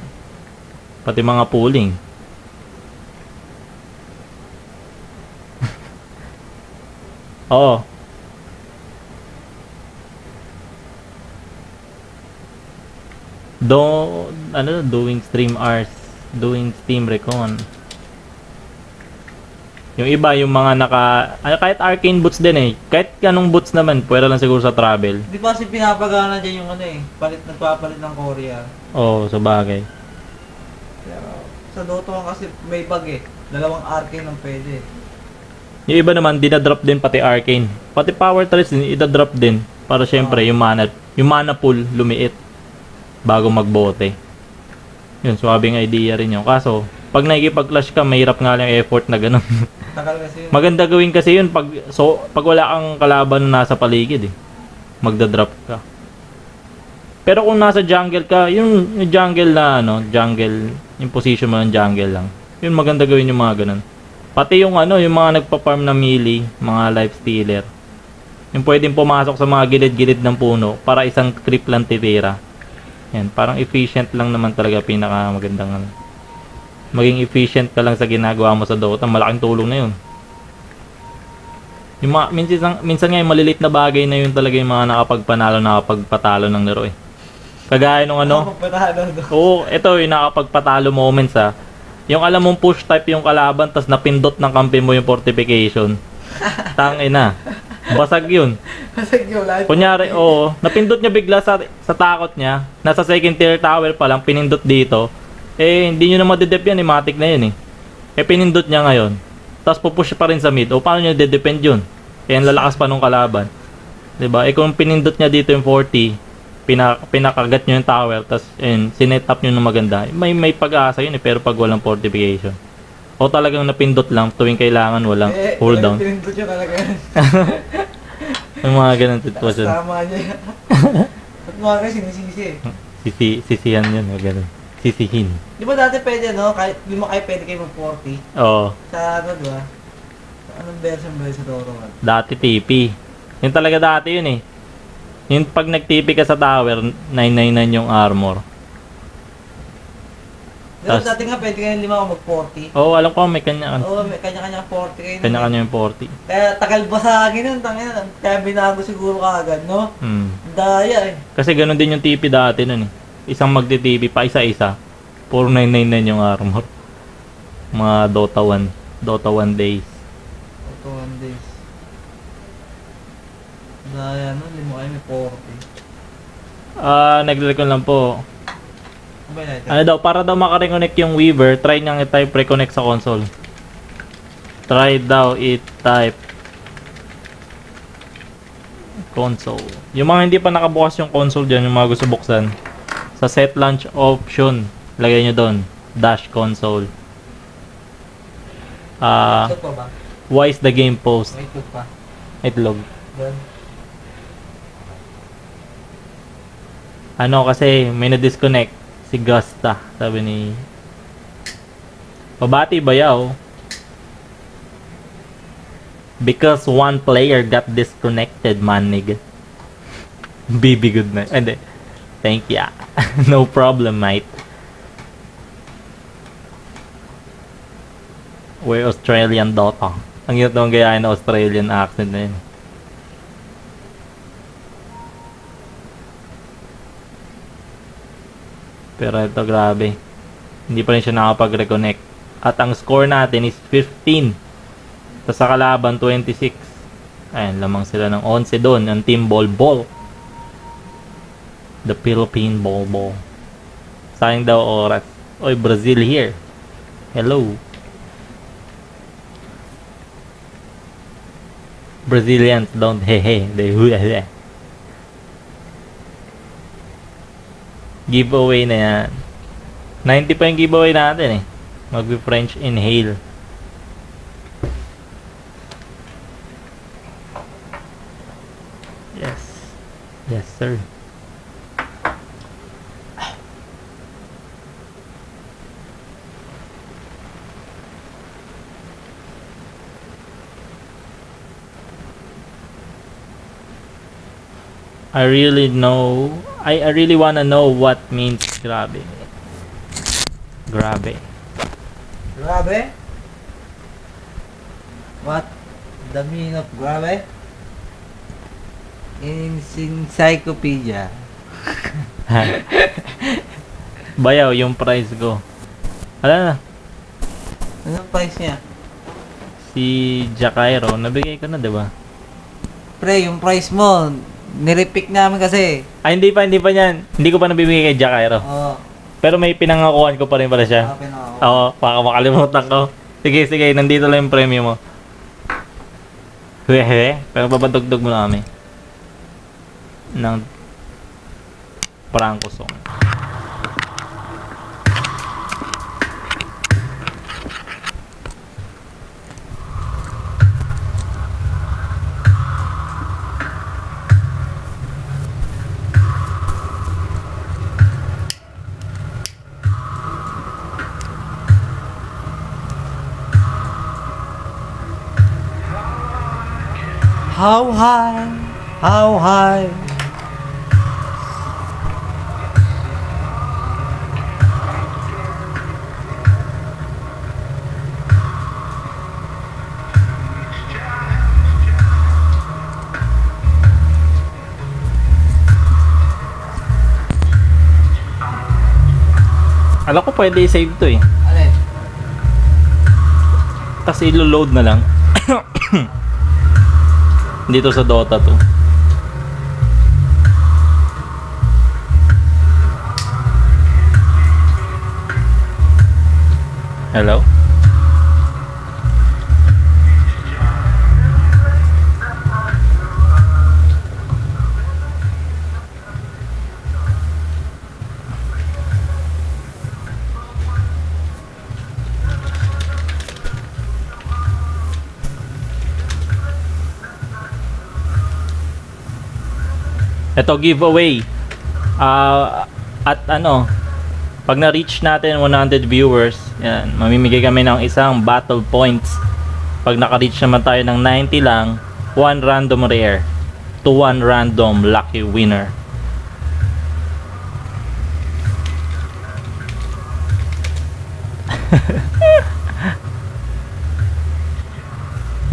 Pati mga pooling. Oo. Do, ano, doing stream hours, doing Steam Recon. Yung iba, yung mga naka, ano, kahit arcane boots din eh. Kahit anong boots naman, pwede lang siguro sa travel. Di ba kasi pinapagana dyan yung ano eh, palit, nagpapalit ng Korea. Oo, sa bagay. Pero sa Dota kasi may bag eh. Dalawang arcane ang pwede. Yung iba naman, dinadrop din pati arcane. Pati power traits din, idadrop din. Para syempre, yung mana, yung mana pool, lumiit. Bago magbote. Yun, swabing idea rin yun. Kaso, pag nakikipag-clash ka, mahirap nga lang effort na ganun. Maganda gawin kasi yun pag, so, pag wala kang kalaban na nasa paligid eh. Magdadrop ka. Pero kung nasa jungle ka, yung, yung jungle na ano, jungle, yung position mo ng jungle lang. Yun maganda gawin yung mga ganun. Pati yung ano, yung mga nagpa-farm na melee, mga life stealer. Yung pwedeng pumasok sa mga gilid-gilid ng puno para isang creep lang titira. Yan, parang efficient lang naman talaga pinaka magandang ano. Maging efficient ka lang sa ginagawa mo sa Dota, malaking tulong na yun. Yung mga, minsan, minsan nga yung malilit na bagay na yun talaga yung mga nakapagpanalo, nakapagpatalo ng laro eh. Kagaya nung ano, Pagpatalo do. Oo, ito yung nakapagpatalo moments ha. Yung alam mong push type yung kalaban, tas napindot ng kampi mo yung fortification. Tangin na. Basag yun. Kasi yung lahat. Kunyari, oo, napindot niya bigla sa, sa takot niya. Nasa second tier tower pa lang, pinindot dito. Eh, hindi nyo na madedep yan, eh, matik na yun eh. Eh, pinindot niya ngayon. Tapos pupush pa rin sa mid. O, paano nyo dedepend yun? Eh, lalakas pa nung kalaban. 'Di ba? Eh, kung pinindot niya dito yung 40, pina, pinakagat nyo yung tower, tapos, ayun, sinet up nyo ng maganda. May, may pag-asa yun eh, pero pag walang fortification. O talagang napindot lang, tuwing kailangan, walang Eh, cooldown. Pinindot yun talaga. Yung mga ganun sitwasyon. Tama niya. At mga kasi sinisisi eh. Sisi, sisihan yun, o ganun. Sisihin. Di ba dati pwede no? Kahit di mo kayo pwede kayo mag-40. Oo. Sa ano ba? Sa anong version ba yun sa 1? Dati TP. Yun talaga dati yun eh. Yung pag nag-TP ka sa tower, 999 yung armor. Pero Tas- dati nga pwede kayo lima ako mag-40. Oo, alam ko may kanya Oo, may kanya-kanya 40 kayo. nun. kanya-kanya yung 40. Kaya tagal ba sa akin nun, tangina. Kaya binago siguro kaagad, no? Hmm. Daya eh. Kasi ganun din yung TP dati nun eh. Isang magti-TP pa isa-isa. Puro 999 yung armor. Mga Dota 1. Dota 1 days. Ito one days. Daya nun, lima kayo may 40. Ah, nagre-recon lang po. Ano? Ano daw, para daw makareconnect yung Weaver, try niyang i-type reconnect sa console. Try daw i-type console. Yung mga hindi pa nakabukas yung console dyan, yung mga gusto buksan, sa set launch option, lagay nyo doon, dash console. Ah, ba? why is the game post? May ito pa. Itlog. Doon. Ano kasi, may na-disconnect si Gusta, sabi ni Pabati bayaw. Because one player got disconnected, manig. BB good night. Hindi. Thank ya. no problem, mate. We're Australian Dota. Ang hirap naman gayahin na Australian accent na yun. Pero ito grabe. Hindi pa rin siya nakapag-reconnect. At ang score natin is 15. Tapos sa kalaban 26. Ayan, lamang sila ng 11 doon. Ang team Ball Ball. The Philippine Ball Ball. Sayang daw oras. Oy, Brazil here. Hello. Brazilians don't hehe. They hula Giveaway na yan. 90 pa yung giveaway natin eh. Mag-French inhale. Yes. Yes, sir. I really know I, I really wanna know what means grabe. Grabe. Grabe. What the meaning of grabe? In encyclopedia. Bayaw yung price ko. Ala na, Anong price niya? si Jakairo, nabigay ko na, 'di ba? Pre, yung price mo, nirepick namin kasi. Ay hindi pa, hindi pa niyan. Hindi ko pa nabibigay kay Jakairo. Oo. Pero may pinangakuan ko pa rin pala siya. Open ako. Oo, baka makalimutan ko. Sige, sige, nandito lang yung premium mo. Hehe, pero papadugdog mo na kami. Ng Franco song. How high? How high? Alam ko pwede i-save to eh. Alin? Tapos ilo-load na lang. Dito sa Dota to. Hello? Ito giveaway. Ah, at ano, pag na-reach natin 100 viewers, yan, mamimigay kami ng isang battle points. Pag naka-reach naman tayo ng 90 lang, one random rare to one random lucky winner.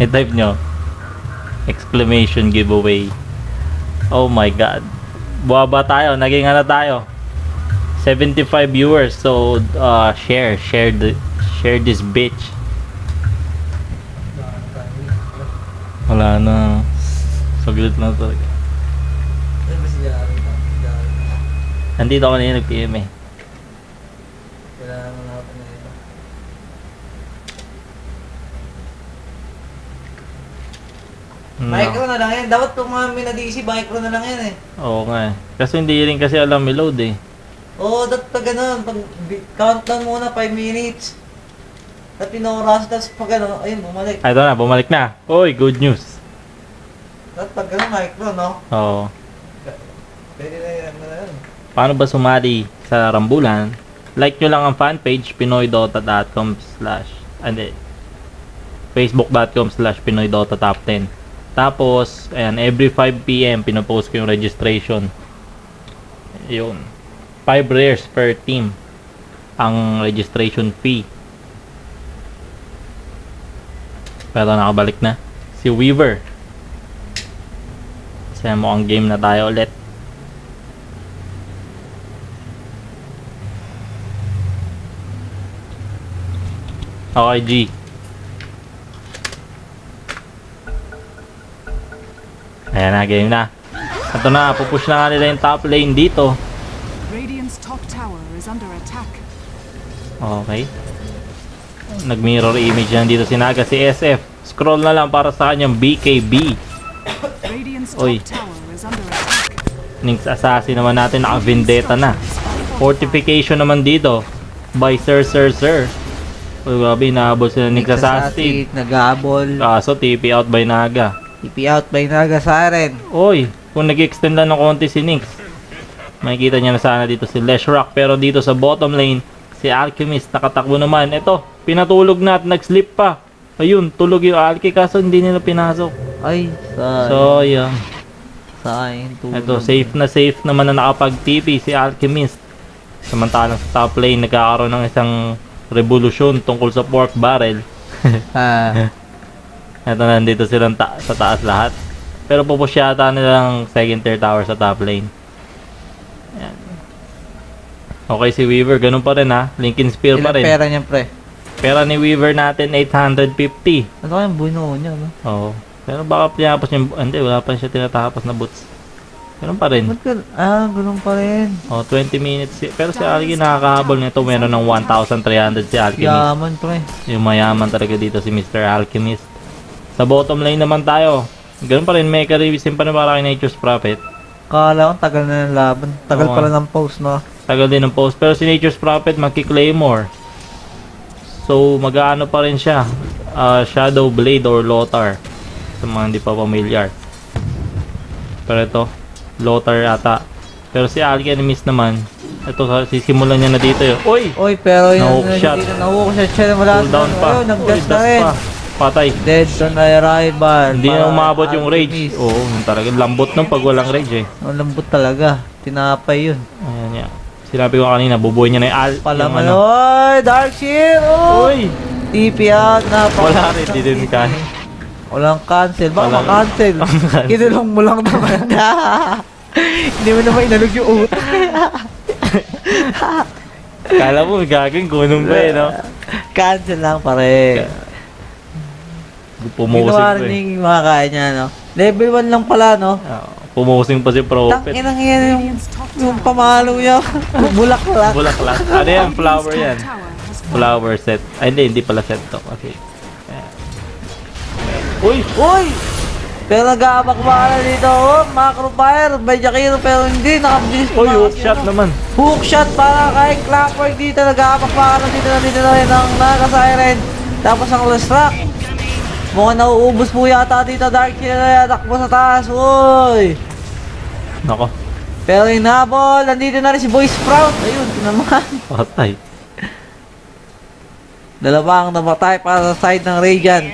I-type nyo. Exclamation giveaway. Oh my god. Buwaba tayo. Naging ano tayo. 75 viewers. So, uh, share. Share the, share this bitch. Wala na. Saglit na talaga. Ano. Nandito ako kanina nag-PM eh. Kailangan mo natin na ito. No. Micro na lang yan. Dapat kung mga minadisi, micro na lang yan eh. Oo nga eh. Kasi hindi rin kasi alam i-load eh. Oo, dapat pag ganun, pag bi- countdown muna 5 minutes. Tapos pinoras, tapos pag ano, ayun, bumalik. Ay, ito na, bumalik na. Uy, good news. Dapat pag ganun, micro, no? Oo. Pwede na yan, ano na yun. Paano ba sumali sa Rambulan? Like nyo lang ang fanpage, pinoydota.com slash, hindi, facebook.com slash pinoydota top 10. Tapos, ayan, every 5pm, pinopost ko yung registration. Yun. 5 rares per team ang registration fee. Pero nakabalik na. Si Weaver. Kasi mo ang game na tayo ulit. Okay, G. Ayan na, game na. Ito na, pupush na nga nila yung top lane dito. Radiant's top tower is under attack. Okay. Nag-mirror image na dito si Naga, si SF. Scroll na lang para sa kanyang BKB. Oy. tower is under attack. Nings Assassin naman natin, naka-vendetta na. Fortification naman dito. By Sir Sir Sir. Uy, grabe, inaabot sila Nings Assassin. Nag-aabol. Kaso, TP out by Naga. TP out by Naga Siren. Oy, kung nag-extend lang ng konti si Nix, makikita niya na sana dito si Leshrock. Pero dito sa bottom lane, si Alchemist nakatakbo naman. Ito, pinatulog na at nag-sleep pa. Ayun, tulog yung Alki kaso hindi nila pinasok. Ay, sayang. So, yeah. sayang tulog. Ito, safe na safe naman na nakapag-TP si Alchemist. Samantalang sa top lane, nagkakaroon ng isang revolusyon tungkol sa pork barrel. Ah, Ito nandito silang ta- sa taas lahat. Pero pupush yata nilang second tier tower sa top lane. Ayan. Okay si Weaver, ganun pa rin ha. Lincoln Spear pa ilang rin. pera niyan, pre? Pera ni Weaver natin 850. Ano kayang buno niya, no? Oo. Pero baka pinapos yung... Hindi, wala pa siya tinatapos na boots. Ganun pa rin. Ba't gan- Ah, ganun pa rin. Oh, 20 minutes. si- Pero si Alki nakakahabol nito. Meron ng 1,300 si Alchemist. Yaman, pre. Yung mayaman talaga dito si Mr. Alchemist. Sa bottom lane naman tayo. Ganun pa rin, Mecha Revisim pa na para kay Nature's Prophet. Kala ko, tagal na ng laban. Tagal Oo. pala ng post, no? Tagal din ng post. Pero si Nature's Prophet magki-claymore. So, mag-ano pa rin siya. Ah, Shadow Blade or Lothar. Sa mga hindi pa familiar. Pero ito, Lothar ata. Pero si Alchemist naman, ito, sisimulan niya na dito yun. Uy! Oy, pero yun, Na-hook shot. na na-hook shot siya. Wala Cooldown pa. Ayun, Uy, nag-dash na dash rin. pa. Patay. Dead on arrival. Hindi na umabot yung rage. Oo, yun talaga. Lambot nung pag walang rage eh. Ang lambot talaga. Tinapay yun. Ayan yan. Sinabi ko kanina, bubuhay niya na yung al. Pala yung man, ano. oy! Dark Shield! Oh! Uy! TP out na. Wala rin, di din kaya. Walang cancel. Baka Walang- ma-cancel. Walang- Kinulong mo lang naman na. Hindi mo naman inalog yung utak. Kala mo, gagawin gunong ba eh, no? Cancel lang pare. Pumusing Ginawa pa rin eh. yung mga kaya niya, no? Level 1 lang pala, no? Ah, Pumusing pa si Prophet. Tangin ang yan yung, yung pamalo niya. Bulak-bulak. Bulaklak. Ano yan? Flower yan. Flower set. Ay, hindi, hindi pala set to. Ayan. Uy! Uy! Pero nag-aabak ba na dito? Oh, macro fire. May Jakiro pero hindi. Nakabilis pa Uy, hook shot naman. Hook shot para kay Clockwork dito. Nag-aabak pa na dito na dito na rin ang Naga Siren. Tapos ang Lustrak. Mukhang nauubos po yata dito. Dark na takbo sa taas. Uy! Nako, Pero inabol. Nandito na rin si Boy Sprout. Ayun, ito naman. patay. Dalawang namatay para sa side ng Radiant.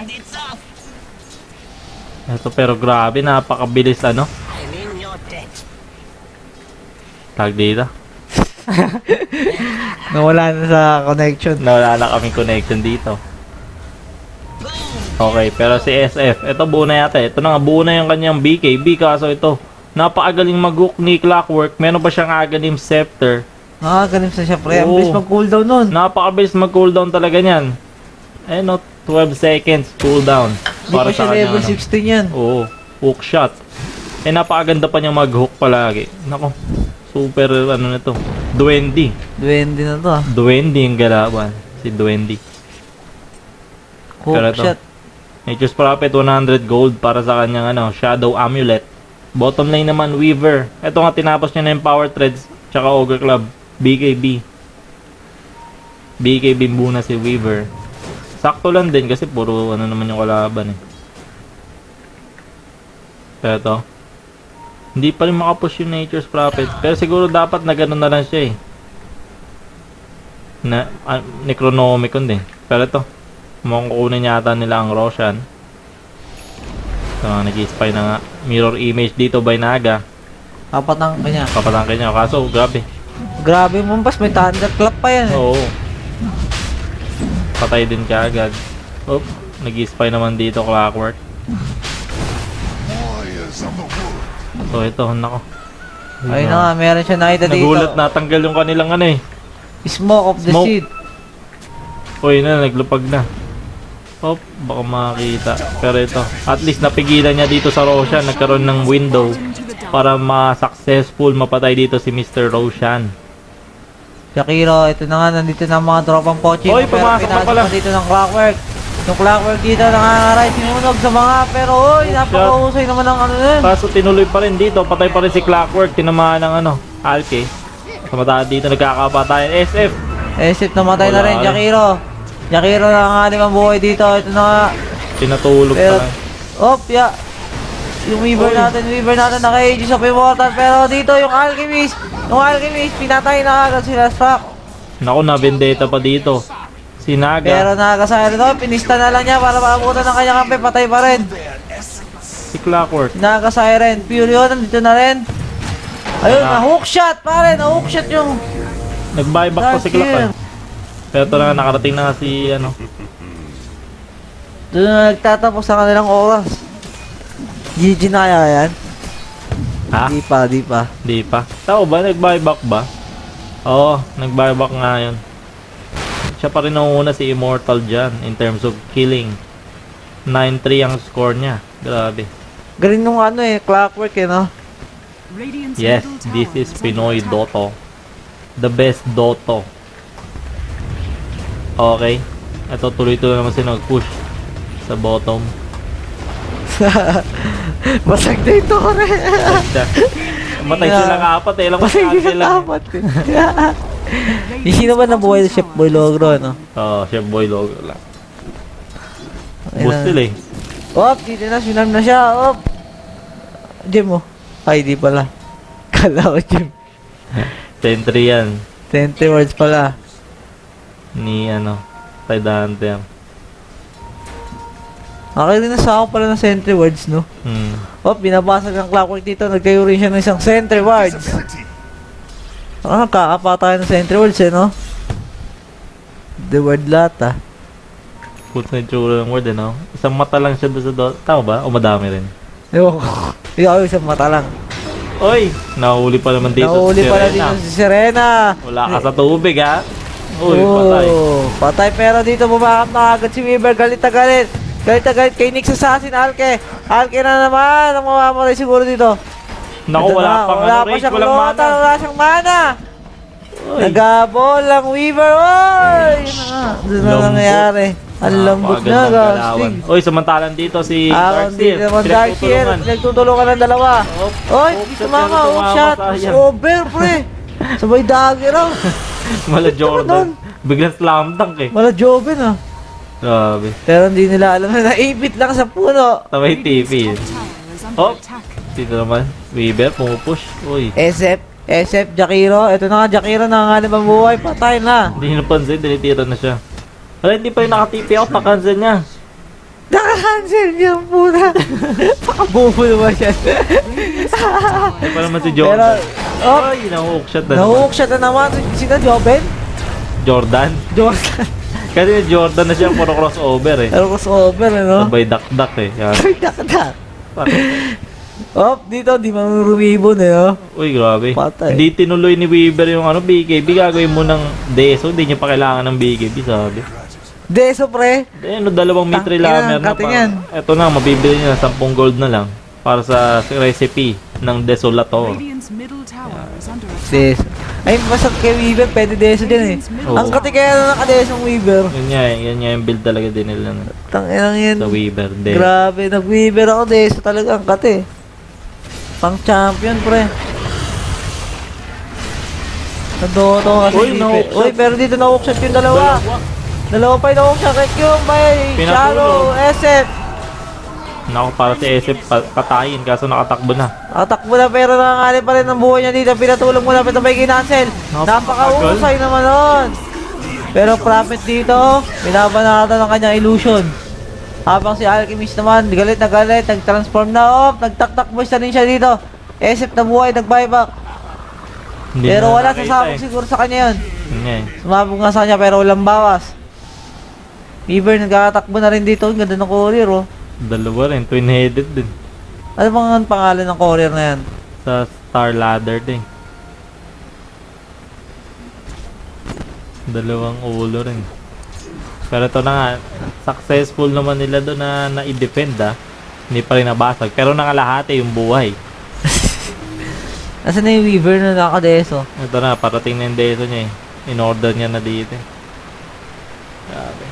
Ito pero grabe, napakabilis ano. Tag dito. Nawala na sa connection. Nawala na kaming connection dito. Okay, pero si SF, ito buo na yata. Ito na nga, buo na yung kanyang BKB. Kaso ito, napakagaling mag-hook ni Clockwork. Meron pa siyang agalim scepter. Ah, ganun sa siya, pre. Ang Oo. bilis mag-cooldown nun. Napakabilis mag-cooldown talaga niyan. Eh no, 12 seconds cooldown. Hindi pa siya sa kanya, level ano. 16 yan. Oo, hook shot. Eh napakaganda pa niya mag-hook palagi. Nako, super ano nito. Duwendi. Duwende na to ah. Duwendi yung galawan. Si Duwendi. Hook Pero ito. shot. Nature's Prophet 100 gold para sa kanyang ano, Shadow Amulet. Bottom lane naman Weaver. Ito nga tinapos niya na yung Power Threads tsaka Ogre Club. BKB. BKB muna si Weaver. Sakto lang din kasi puro ano naman yung kalaban eh. Pero ito. Hindi pa rin makapush yung Nature's Prophet. Pero siguro dapat na ganun na lang siya eh. Na, uh, Necronomicon din. Pero ito. Mukhang kukunin yata nila ang Roshan. So, nag-spy na nga. Mirror image dito by Naga. Apat ang kanya. Papatangkin niya. Kaso, grabe. Grabe mo, pas may thunderclap pa yan. eh. Oo. Patay din kaagad. Oop. Nag-spy naman dito clockwork. So, ito. Nako. Ayun na nga, meron siya nakita dito. Nagulat natanggal yung kanilang ano eh. Smoke of the Smoke. seed. Uy na, naglupag na. Op, baka makakita. Pero ito, at least napigilan niya dito sa Roshan. Nagkaroon ng window para ma-successful mapatay dito si Mr. Roshan. Shakiro, ito na nga, nandito na ang mga tropang poaching. Oy, pero pumasok na pala. dito ng clockwork. Yung clockwork dito nangangaray, sinunog sa mga, pero oy, napakahusay naman ng ano nun. Kaso tinuloy pa rin dito, patay pa rin si Clockwork, tinamaan ng ano, Alke. Kamatahan dito, nagkakapatayan. SF! Esip namatay na Wala rin. Shakiro. Shakiro na nga limang buhay dito, ito na nga. Tinatulog Pero, pa lang. op, ya. Yung Weaver Oy. natin, Weaver natin naka-Aegis of Immortal, pero dito yung Alchemist, yung Alchemist, pinatay na agad sila Struck. Naku, na vendetta pa dito. Si Naga. Pero nakakasaya rin, pinista na lang niya para maabutan ng kanyang kampi, patay pa rin. si Clockwork. Nakaka-siren. Furio, nandito na rin. Ayun, Ah. na hook shot, pare, na hook shot yung Nag-buyback pa si Dark Clock. Year. ah. Pero ito na nga, nakarating na nga si, ano, Doon na nagtatapos sa kanilang oras. GG na kaya yan? ha? Di pa, di pa. Di pa. Tao ba? Nag-buyback ba? Oo, nag-buyback nga yun. Siya pa rin nauna si Immortal dyan in terms of killing. 9-3 ang score niya. Grabe. Galing nung ano eh, clockwork eh, no? Yes, this is Pinoy. Dota. The best Dota. Okay. Ito tuloy-tuloy naman sila nag-push sa bottom. Basag na ito. Basta. Matay Yeah. silang apat eh. Ilang Basag sila. dapat eh. Yung sino ba nabuhay sa Chef Boy Logro, no? Oo, oh, Chef Boy logo lang. Boost sila eh. Op, dito na, sinam na siya, op. Jim, oh. Ay, di pala. Kala ko, Jim. Sentry yan. 20 words pala. Ni ano. Tide Hunter. Okay rin nasa ako pala ng sentry words, no? Hmm. Oh, binabasag ng clockwork dito. Nagtayo rin siya ng isang sentry words. Ah, kakapa tayo ng sentry words, eh, no? The word lahat, ah. Put na yung tsura ng word eh, no? Isang mata lang siya doon sa Dota. Tama ba? O madami rin? Ewan ko. Ikaw, isang mata lang. Oy! Nahuli pa naman dito Nahuli si Serena. dito si Serena. Wala ka sa tubig ha? Uy, patay. Oh, patay pero dito bumakap na agad si Weaver. Galit na galit. Galit na galit kay Nix Assassin, Alke. Alke na naman. Ang mamamatay siguro dito. Naku, Ito wala na, pang wala ano, pa siyang walang lota, mana. Wala siyang mana. Nagabol ang Weaver. Oy! Yun na nangyayari. Ang lambot na, gastig. galawan. Uy, samantalang dito si Ah, hindi Darkseer. naman Darkseer. Pinagtutulungan. Nagtutulungan ng dalawa. Oy, tumama. tumama, shot. Over, pre. Sabay dagger, oh. Mala? Jordan. Biglang slam dunk eh. Mala Joven, ah. Grabe. Pero hindi nila alam na naipit lang sa puno. Tabay TV. Oh. Dito naman. Weaver, pumupush. Uy. SF, SF, Jakiro. Ito na nga, Jakiro na nga naman buhay. Patay na. Hindi napansin, dinitira na siya. Wala, hindi pa yung naka-TP out, nakancel niya. Naka-cancel niya ang puna. Pakabubo naman siya. Ay pa naman si Pero, Jordan. Oh, Ay, nahook shot na naman. nahook siya na naman. Sino, Joben? Jordan. Jordan. Kasi Jordan na siya puro crossover eh. Pero crossover, ano? Sabay dak-dak eh. Yan. Ay, dakdak. Oh, dito, di man rumibon eh, oh. Uy, grabe. Patay. Hindi tinuloy ni Weaver yung ano, BKB. Gagawin mo ng DSO. Hindi niya pa kailangan ng BKB, sabi. Deso, pre. Eh, ano, dalawang mitre lamer na pa. Ito na, mabibili niya 10 gold na lang. Para sa recipe ng Desolator. Radiant's middle tower is under attack. Deso. Ay, basta kay Weaver, pwede Deso din eh. Oo. Ang kati kaya na nakadesong Weaver. Yun nga, eh, yun nga yung build talaga din nila Tanginang yan. sa Weaver. De. Grabe, nag-Weaver ako Deso talaga ang kati. Pang champion, pre. Nadoto kasi. Uy, Uy, na-hookshot. Uy, pero dito na-hookshot yung dalawa. Dalawa pa yung na-hookshot. Kay Kyung, may Pinatulog. Shallow, SF. Naku, para si SF pa- patayin kaso nakatakbo na. Nakatakbo na pero nangangali pa rin ang buhay niya dito. Pinatulong mo na pero may kinancel. Napaka-usay naman nun. Pero profit dito, binabanatan ng kanyang illusion. Habang si Alchemist naman, galit na galit, nag-transform na off, nagtaktak voice na rin siya dito. SF na buhay, nag-buyback. Pero na wala sasabog eh. siguro sa kanya yun. Nga eh. Sumabog nga sa kanya pero walang bawas. Beaver nagkakatakbo na rin dito. Ang ganda ng courier oh. Dalawa rin, twin-headed din. Ano bang ang pangalan ng courier na yan? Sa Star Ladder din. Dalawang ulo rin. Pero ito na nga, successful naman nila doon na na-defend ah. Hindi pa rin nabasag. Pero nakalahati yung buhay. Nasaan na yung Weaver na nakadeso? Ito na, parating na yung deso niya eh. In-order niya na dito eh. Grabe.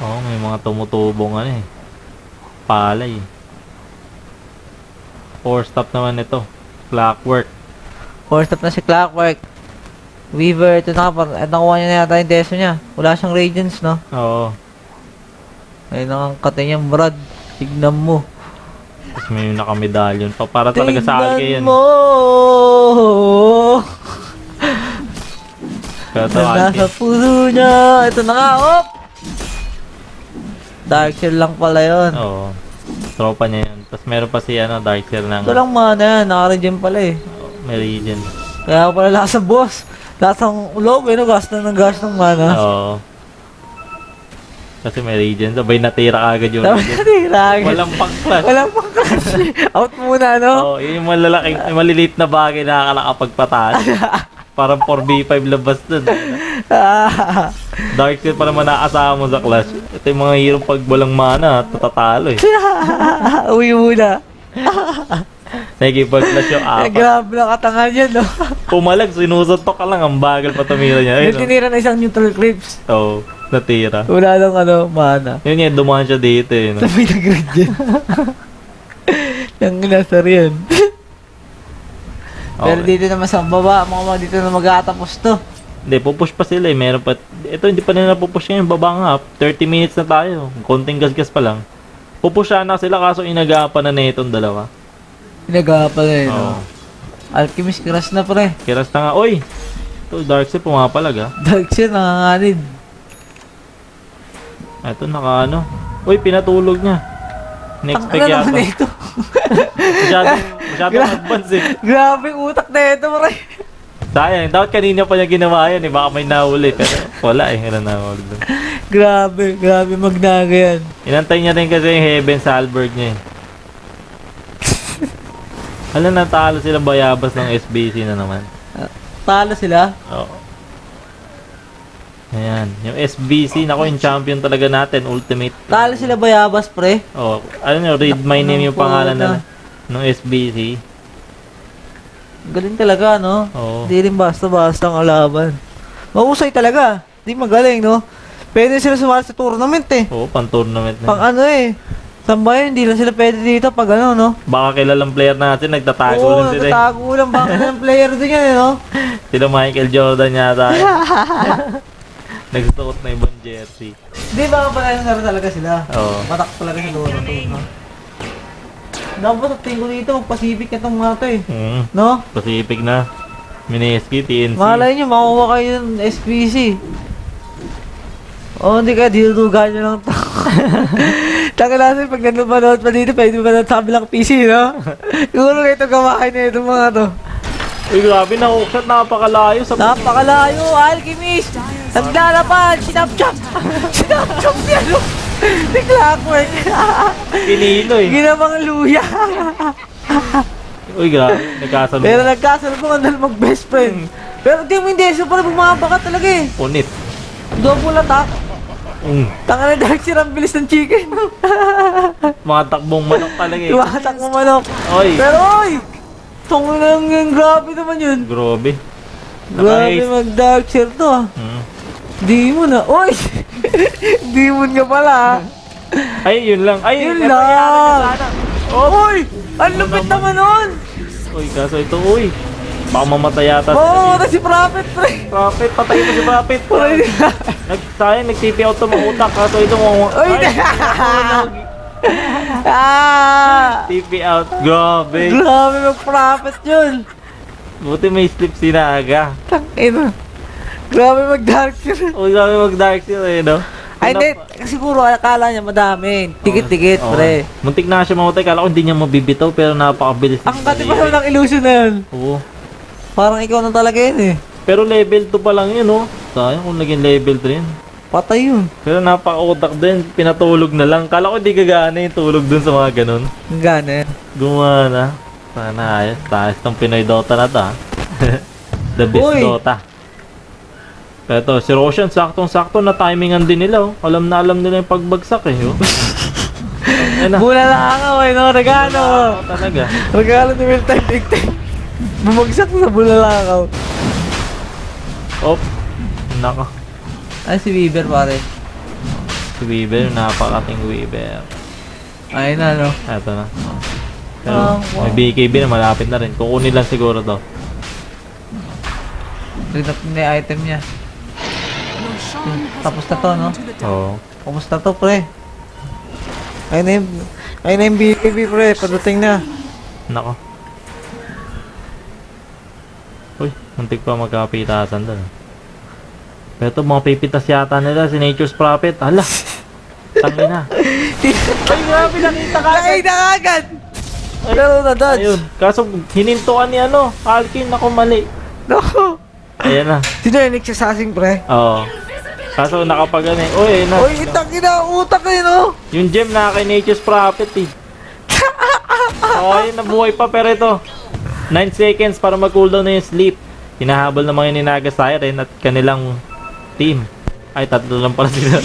Oo, may mga tumutubong ano eh. Palay eh. Four stop naman ito. Clockwork. Four stop na si Clockwork. Weaver, ito na kapag at nakuha niya na yata yung deso niya. Wala siyang radiance, no? Oo. Ayun ang kate niya, Brad. Tignan mo. Tapos may nakamedalyon pa. Para talaga sa alke yan. mo! Pero ito Na alke. nasa puso niya. Ito na nga, oh! Darkseer lang pala yun. Oo. Tropa niya yun. Tapos meron pa si ano, Darkseer ng Ito lang mana yan. Naka-regen pala eh. Meridian. Kaya pala lakas sa boss. Lakas ng ulog eh, no? Gas na ng gas ng mana. Oo. Kasi Meridian. Sabay natira agad yung Dapat Meridian. natirag. Walang pang-clash. Walang pang crash. Out muna, no? Oo, yun yung malalaking, maliliit na bagay na nakakapagpataas. Parang 4v5 labas dun. Dark Seer pa naman nakasama mo sa clash. Ito yung mga hero pag walang mana, tatatalo eh. Uwi muna. Nakikipag-clash yung apat. grabe na katangan yan, no? Pumalag, sinusuntok ka lang, ang bagal pa tumira niya. Ayun, oh. tinira na isang neutral clips. Oo, natira. Wala lang, ano, mana. Yun nga, dumaan siya dito eh. No? Sabi na grade yan. Yung nasar yan. Pero Okay. dito naman sa baba, mga mga dito na mag-aatapos to. Hindi, pupush pa sila eh. Meron pa. Ito, hindi pa nila pupush ngayon. Baba nga. 30 minutes na tayo. Konting gas-gas pa lang. Pupushan na sila kaso inagapan na na itong dalawa. Pinag-aapal na yun, no? Alchemist crush na pre. Kiras na nga. Oy! Ito, Darkseid pumapalag ah. Dark siya, nanganganid. Ito, naka ano. Uy, pinatulog niya. Ang Next pick ano yata. naman ito? Masyadong, masyadong Gra- advance eh. Grabe utak na ito, pre. Sayang, dapat kanina pa niya ginawa yan eh. Baka may nahuli. Pero wala eh. Wala nahuli doon. grabe, grabe magnaga yan. Inantay niya rin kasi yung Heaven sa Albert niya eh. Alam natalo sila bayabas ng SBC na naman. Talo sila. Oo. Ayan. Yung SBC, nako yung champion talaga natin, ultimate. Talo sila bayabas, pre. Oh, ano nyo, read my name yung pangalan na ng SBC. Galing talaga, no? Oo. Hindi rin basta-basta ang alaban. Mahusay talaga. Di magaling, no? Pwede sila sumali sa tournament eh. Oo, pang tournament na. Pang ano eh. Sambayan, hindi lang sila pwede dito pag ano, no? Baka kilalang player natin, nagtatago Oo, lang sila. eh. nagtatago lang. Baka ng player din yan, eh, no? Sila Michael Jordan yata. eh. Nagsuot na ibang jersey. Di ba ba na talaga sila? Oo. Matak talaga sa loro to, no? Dapat sa tingin ko dito, mag-Pacific itong mga to eh. Mm, No? Pacific na. Mineski, TNC. Malay nyo, makuha kayo ng SPC. Oh, hindi kaya dinudugan nyo lang to. Taka natin, pag nanonood pa dito, pwede ba na sa kabilang PC, no? Siguro na ito gawain na itong mga to. Uy, grabe na hookshot, napakalayo sa Napakalayo, Alchemist! Naglalapan! Sinapchop! Sinapchop yan! no? Ni Clockwork! pinilo eh. Ginawang luya! Uy, grabe, nagkasalubong. Pero nagkasalubungan na mag-best friend. Pero di mo hindi, so pala bumaba ka talaga eh. Punit. Double attack. Mm. Tanga na Dark Seer, ang bilis ng chicken. Mga takbong manok talaga eh. Tumatak mo manok. Oy, Pero oy! Tungo lang yun, grabe naman yun. grabe. Grabe mag-Dark Seer to ah. Mm. Demon ah. Oy! Demon ka pala. Ay, yun lang. Ay, Yun lang. Oh, Oy! Ang lupit naman nun! Uy, kaso ito, uy. Baka mamatay yata. Oo, oh, si Prophet pre. Prophet, patay mo si Prophet. Oy! Nag, sayang, nag-TP out to mga utak. Kaso ito mga... Oy! ah! TP out. Grabe. Grabe mag-Prophet yun. Buti may slip si Naga. Tangina. Grabe mag-Dark Seer. Uy, grabe mag-dark seal eh, no? Ay, hindi. Siguro, akala niya madami. Tikit-tikit, Oo. pre. Muntik na siya mamatay. Kala ko hindi niya mabibitaw pero napakabilis. Ang kati pa naman ng illusion na yun. Oo. Parang ikaw na talaga yun eh. Pero level 2 pa lang yun, oh. Sayang kung naging level 3 yun. Patay yun. Pero napaka-utak din. Pinatulog na lang. Kala ko di gagana yung tulog dun sa mga ganun. Gana. Gumana. Sana ayos. Taas tong Pinoy Dota na to, ha? The best Uy. Dota. Ito, si Roshan, saktong-sakto na timingan din nila, oh. Alam na alam nila yung pagbagsak, eh, oh. Ayun. Mula lang ako eh, no? Regalo. Talaga. Regalo ni Will Time Big Time. Bumagsak sa bulalakaw. Oh. Nako. Ay, si Weaver pare. Si Weaver, napakating Weaver. Ay na, no? Eto na. Pero, Ah, wow. may BKB na malapit na rin. Kukunin lang siguro to. Rinap na yung item niya. Tapos na to, no? Oo. Kumusta to, pre? Ayun na yung... Ayun na yung BKB, pre. Padating na. Nako. Uy, muntik pa magkapitasan doon. Pero ito, mga pipitas yata nila, si Nature's Prophet. Hala! Tangin na. Ay, grabe, nakita ka agad. na agad! Ay, Pero na-dodge. Ayun, kaso hinintuan ni ano, Alkin, ako mali. No! Ayan na. Sino yung nagsasasing, pre? Oo. Kaso nakapag ano eh. Uy, na. Uy, itang ina, utak kayo, no? Yung gem na kay Nature's Prophet eh. Oo, ayun, nabuhay pa pero ito. 9 seconds para mag-cooldown na yung sleep. Hinahabol ng mga Ninaga Siren at kanilang team. Ay, tatlo lang pala sila.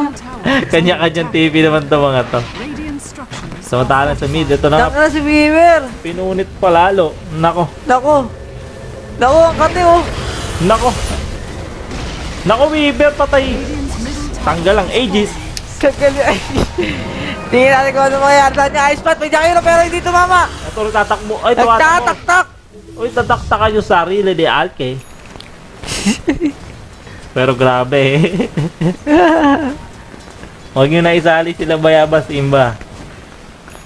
Kanya-kanyang TV naman to mga to. Samantalang sa mid, ito na Tang na si Weaver! pinunit pa lalo. Nako, Nako! Nako, ang kate, oh! nako. Nako, Weaver, patay. Tanggal ang Aegis. Kagali, ay. Tingnan natin kung ano mangyayari sa kanya. Ice Pat, may Jakiro, pero hindi tumama. Ito, tatakbo. Ay, tawatak mo. Nagtatak-tak! Uy, tataktakan yung sarili ni Alke. Pero grabe Huwag nyo na isali sila Bayabas, Imba.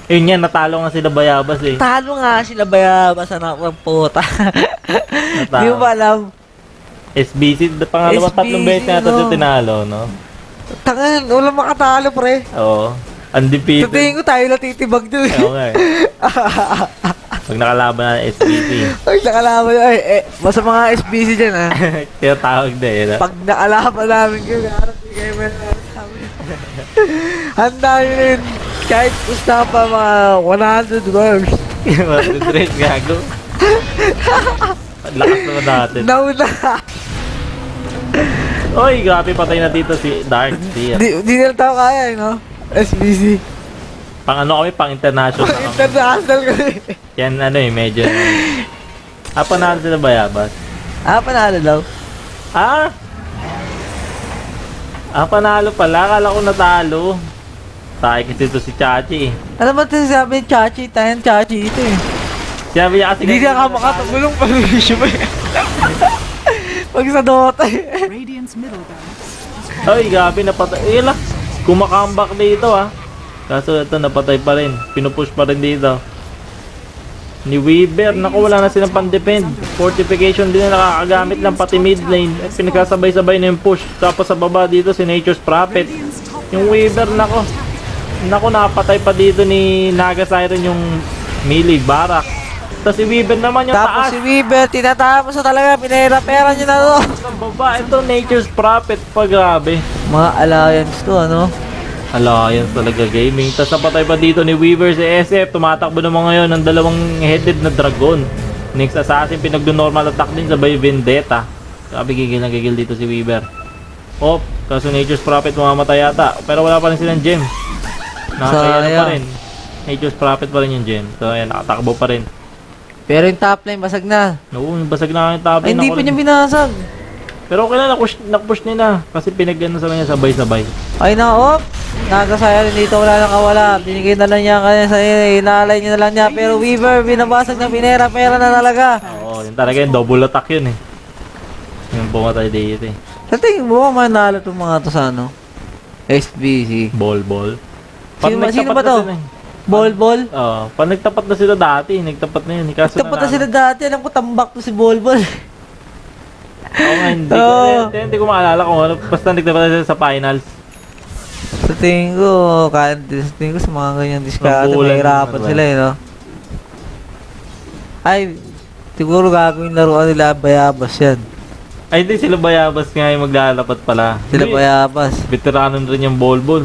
Yun yan, natalo nga sila Bayabas eh. Talo nga sila bayabas anak ng puta. Natalo. Di mo ba alam? SBC, pangalawang SBC, tatlong beses na ito no? tinalo, no? Tangan, walang makatalo, pre. Oo. Sa tingin Undefeated. ko tayo lang titibag doon. Oo nga eh. Pag nakalaban na ng SBC, Ay, nakalaban ay, eh, basta mga SBC dyan, ha. tinatawag na eh. no? Pag nakalaban namin kayo, harap hindi kayo namin. Handa nyo rin. Kahit gusto pa mga 100 words. Mga dress gago. Lakas naman natin. Nauna. Oy, grabe patay na dito si Dark Seer. Di, di nila tao kaya, eh, no? SBC. Pang ano kami, pang international kami. international kami. Yan ano eh, medyo... Ah, panalo sila Bayabas. Ah, panalo daw. Ah! Ah, panalo pala. Akala ko natalo. Tayo kasi ito si Chachi eh. Ano ba ito sabi ni Chachi? Tayo Chachi ito eh. Sabi niya kasi... Hindi na ka makatagulong pag issue mo eh. Pag sa Dota. Ay, grabe, napatay. Eh, lang. Kumakambak dito ah. Kaso ito, napatay pa rin. Pinupush pa rin dito. Ni Weaver, naku, wala na silang pan-defend. Fortification din na nakakagamit lang pati mid lane. Eh, pinagkasabay-sabay na yung push. Tapos sa baba dito si Nature's Prophet. Yung Weaver, nako. Naku, napatay pa dito ni Naga Siren yung melee barak. Tapos si Weaver naman yung Tapos taas. si Weaver, tinatapos na talaga, pinahira-pera niya na to. Ang baba, ito Nature's Prophet pa, grabe. Mga alliance to, ano? Alliance talaga gaming. Tapos napatay pa dito ni Weaver si SF. Tumatakbo naman ngayon ng dalawang headed na dragon. Next assassin, pinagdo-normal attack din sabay Vendetta. Sabi gigil na gigil dito si Weaver. Oh, kaso Nature's Prophet mamamatay yata. Pero wala pa rin silang gem. Nakakaya na pa rin. Nature's Prophet pa rin yung gem. So ayan, nakatakbo pa rin. Pero yung top lane, basag na. Oo, basag na yung top Ay, lane. hindi Ako pa niya binasag. Pero okay na, napush, napush nila. Kasi pinagano sa kanya sabay-sabay. Ay na, op! Nagasaya rin dito, wala nang kawala. Binigay na lang niya kanya sa inaalay niya na lang niya. Pero Weaver, binabasag na pinera-pera na talaga. Oo, yun talaga yung double attack yun eh. Yung pumatay dito eh. Sa tingin mo, manalo itong mga to sa ano? SBC. Ball, ball. Sino sino ba to? eh. Ball. Oo, pag nagtapat na sila dati, nagtapat na yun. eh. Kaso Tapat na nanalo. sila dati, alam ko tambak to si Ball. Oo nga, hindi, ko, Oo. hindi, ko maalala kung ano. Basta nagtapat na sila sa finals. sa tingin ko, kaya sa tingin ko sa mga ganyan diskarte, mahirapan sila eh, no? Ay, siguro gagawin laruan nila bayabas yan. Ay, hindi sila bayabas nga yung maglalapat pala. Sila Hindi, bayabas. Veterano rin yung ball.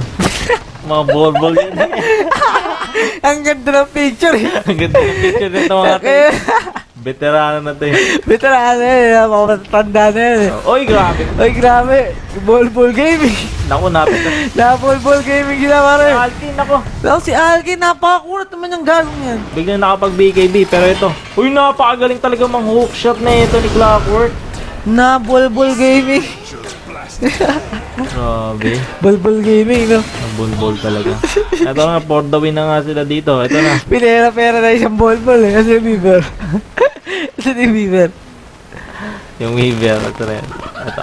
Mga ball ball yun. Ang ganda ng picture eh. Ang ganda ng picture nito mga Kaya, Veterano na to eh. veterano eh, mga matatanda na yan eh. Oy, grabe. Ay, grabe. Ball Ball Gaming. Naku, napit na. Na Ball Ball Gaming ginawa rin. Altin ako. Tapos si Alkin, napakakulat naman yung gagong yan. Biglang nakapag BKB pero ito. Uy, napakagaling talaga mang hook shot na ito ni Clockwork. Na Ball Ball Gaming. Grabe. Ball Gaming, no? Ang bulbol talaga. Ito na, for the win na nga sila dito. Ito na. Pinera-pera na isang Ball eh. Kasi Beaver. Kasi ni Beaver. Yung Weaver. Ito rin. Ito.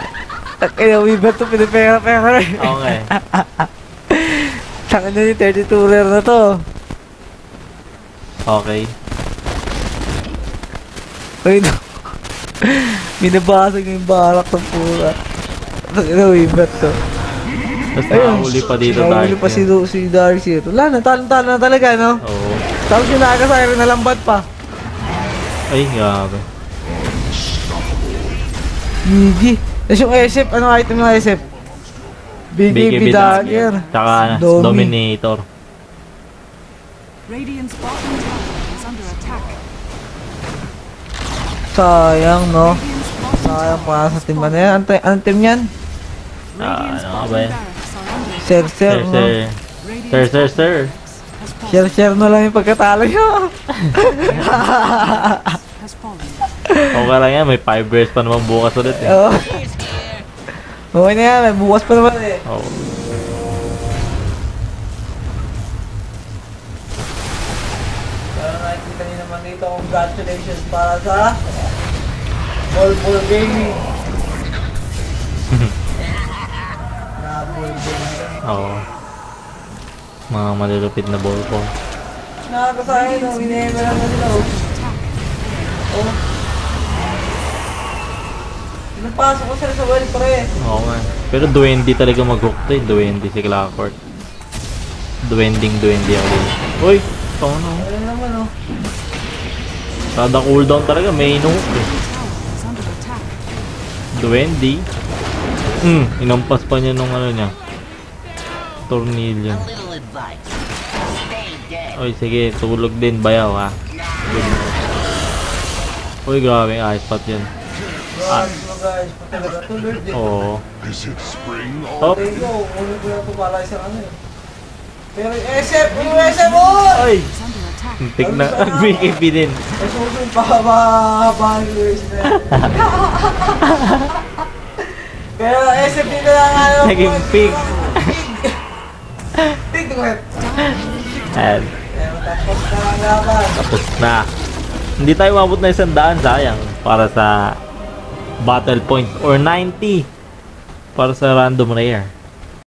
Kaya Weaver to pinipera-pera rin. Oo nga eh. Na yung 32 rare na to. Okay. Ay, no. Binabasag na yung barak ng pura. Na Weaver to. Tapos nakahuli pa dito Nahuli Dark. pa si, Du- si Darcy. Wala na, talong-talo na talaga, no? Oo. Tapos yung nakakasayro na lambat pa. Ay, grabe. Gigi. Tapos yung SF, anong item ng SF? BKB Dagger. Tsaka ano, Domi. Dominator. Radiant's bottom tower is under attack. Sayang, no? Sayang para sa team ba na yan? Anong, anong team yan? Ah, ano ba yan? barracks are under Sir, sir, Sir, no? sir. Share, share na lang yung pagkatalo nyo. Okay lang yan, may 5 bears pa naman bukas ulit eh. Oo. Okay na yan, may bukas pa naman eh. Oo. Dito, congratulations para sa Ball Ball Gaming. Oo. Mga malulupit na ball po. Nakakasahin, no? Minema lang na sila, oh. Oh. Pinapasok ko sila sa well, pre. Oo nga. Pero duwendi talaga mag-hook to eh. Duwendi si Clockwork. Duwending duwendi ako din. Uy! Ito ano? Ano naman, oh. Kada cooldown talaga, may hook eh. Duwendi. Hmm, inampas pa niya nung ano niya. Tornilyo. Uy, sige, tulog din bayaw ha. Uy, grabe, yan. Guys, patalaga to, Lord. eh. Oo. Is it spring Top. Ko ano eh. Pero yung SF, yung SF, oh! Ay! Is under attack. Tik na, nag-BKB din. Ay, susunod pa ba yung US na yan. Pero SF dito lang ano. Naging pig. Ayan, Pero tapos na. Hindi tayo mabot na isang daan, sayang. Para sa battle points. Or 90. Para sa random rare.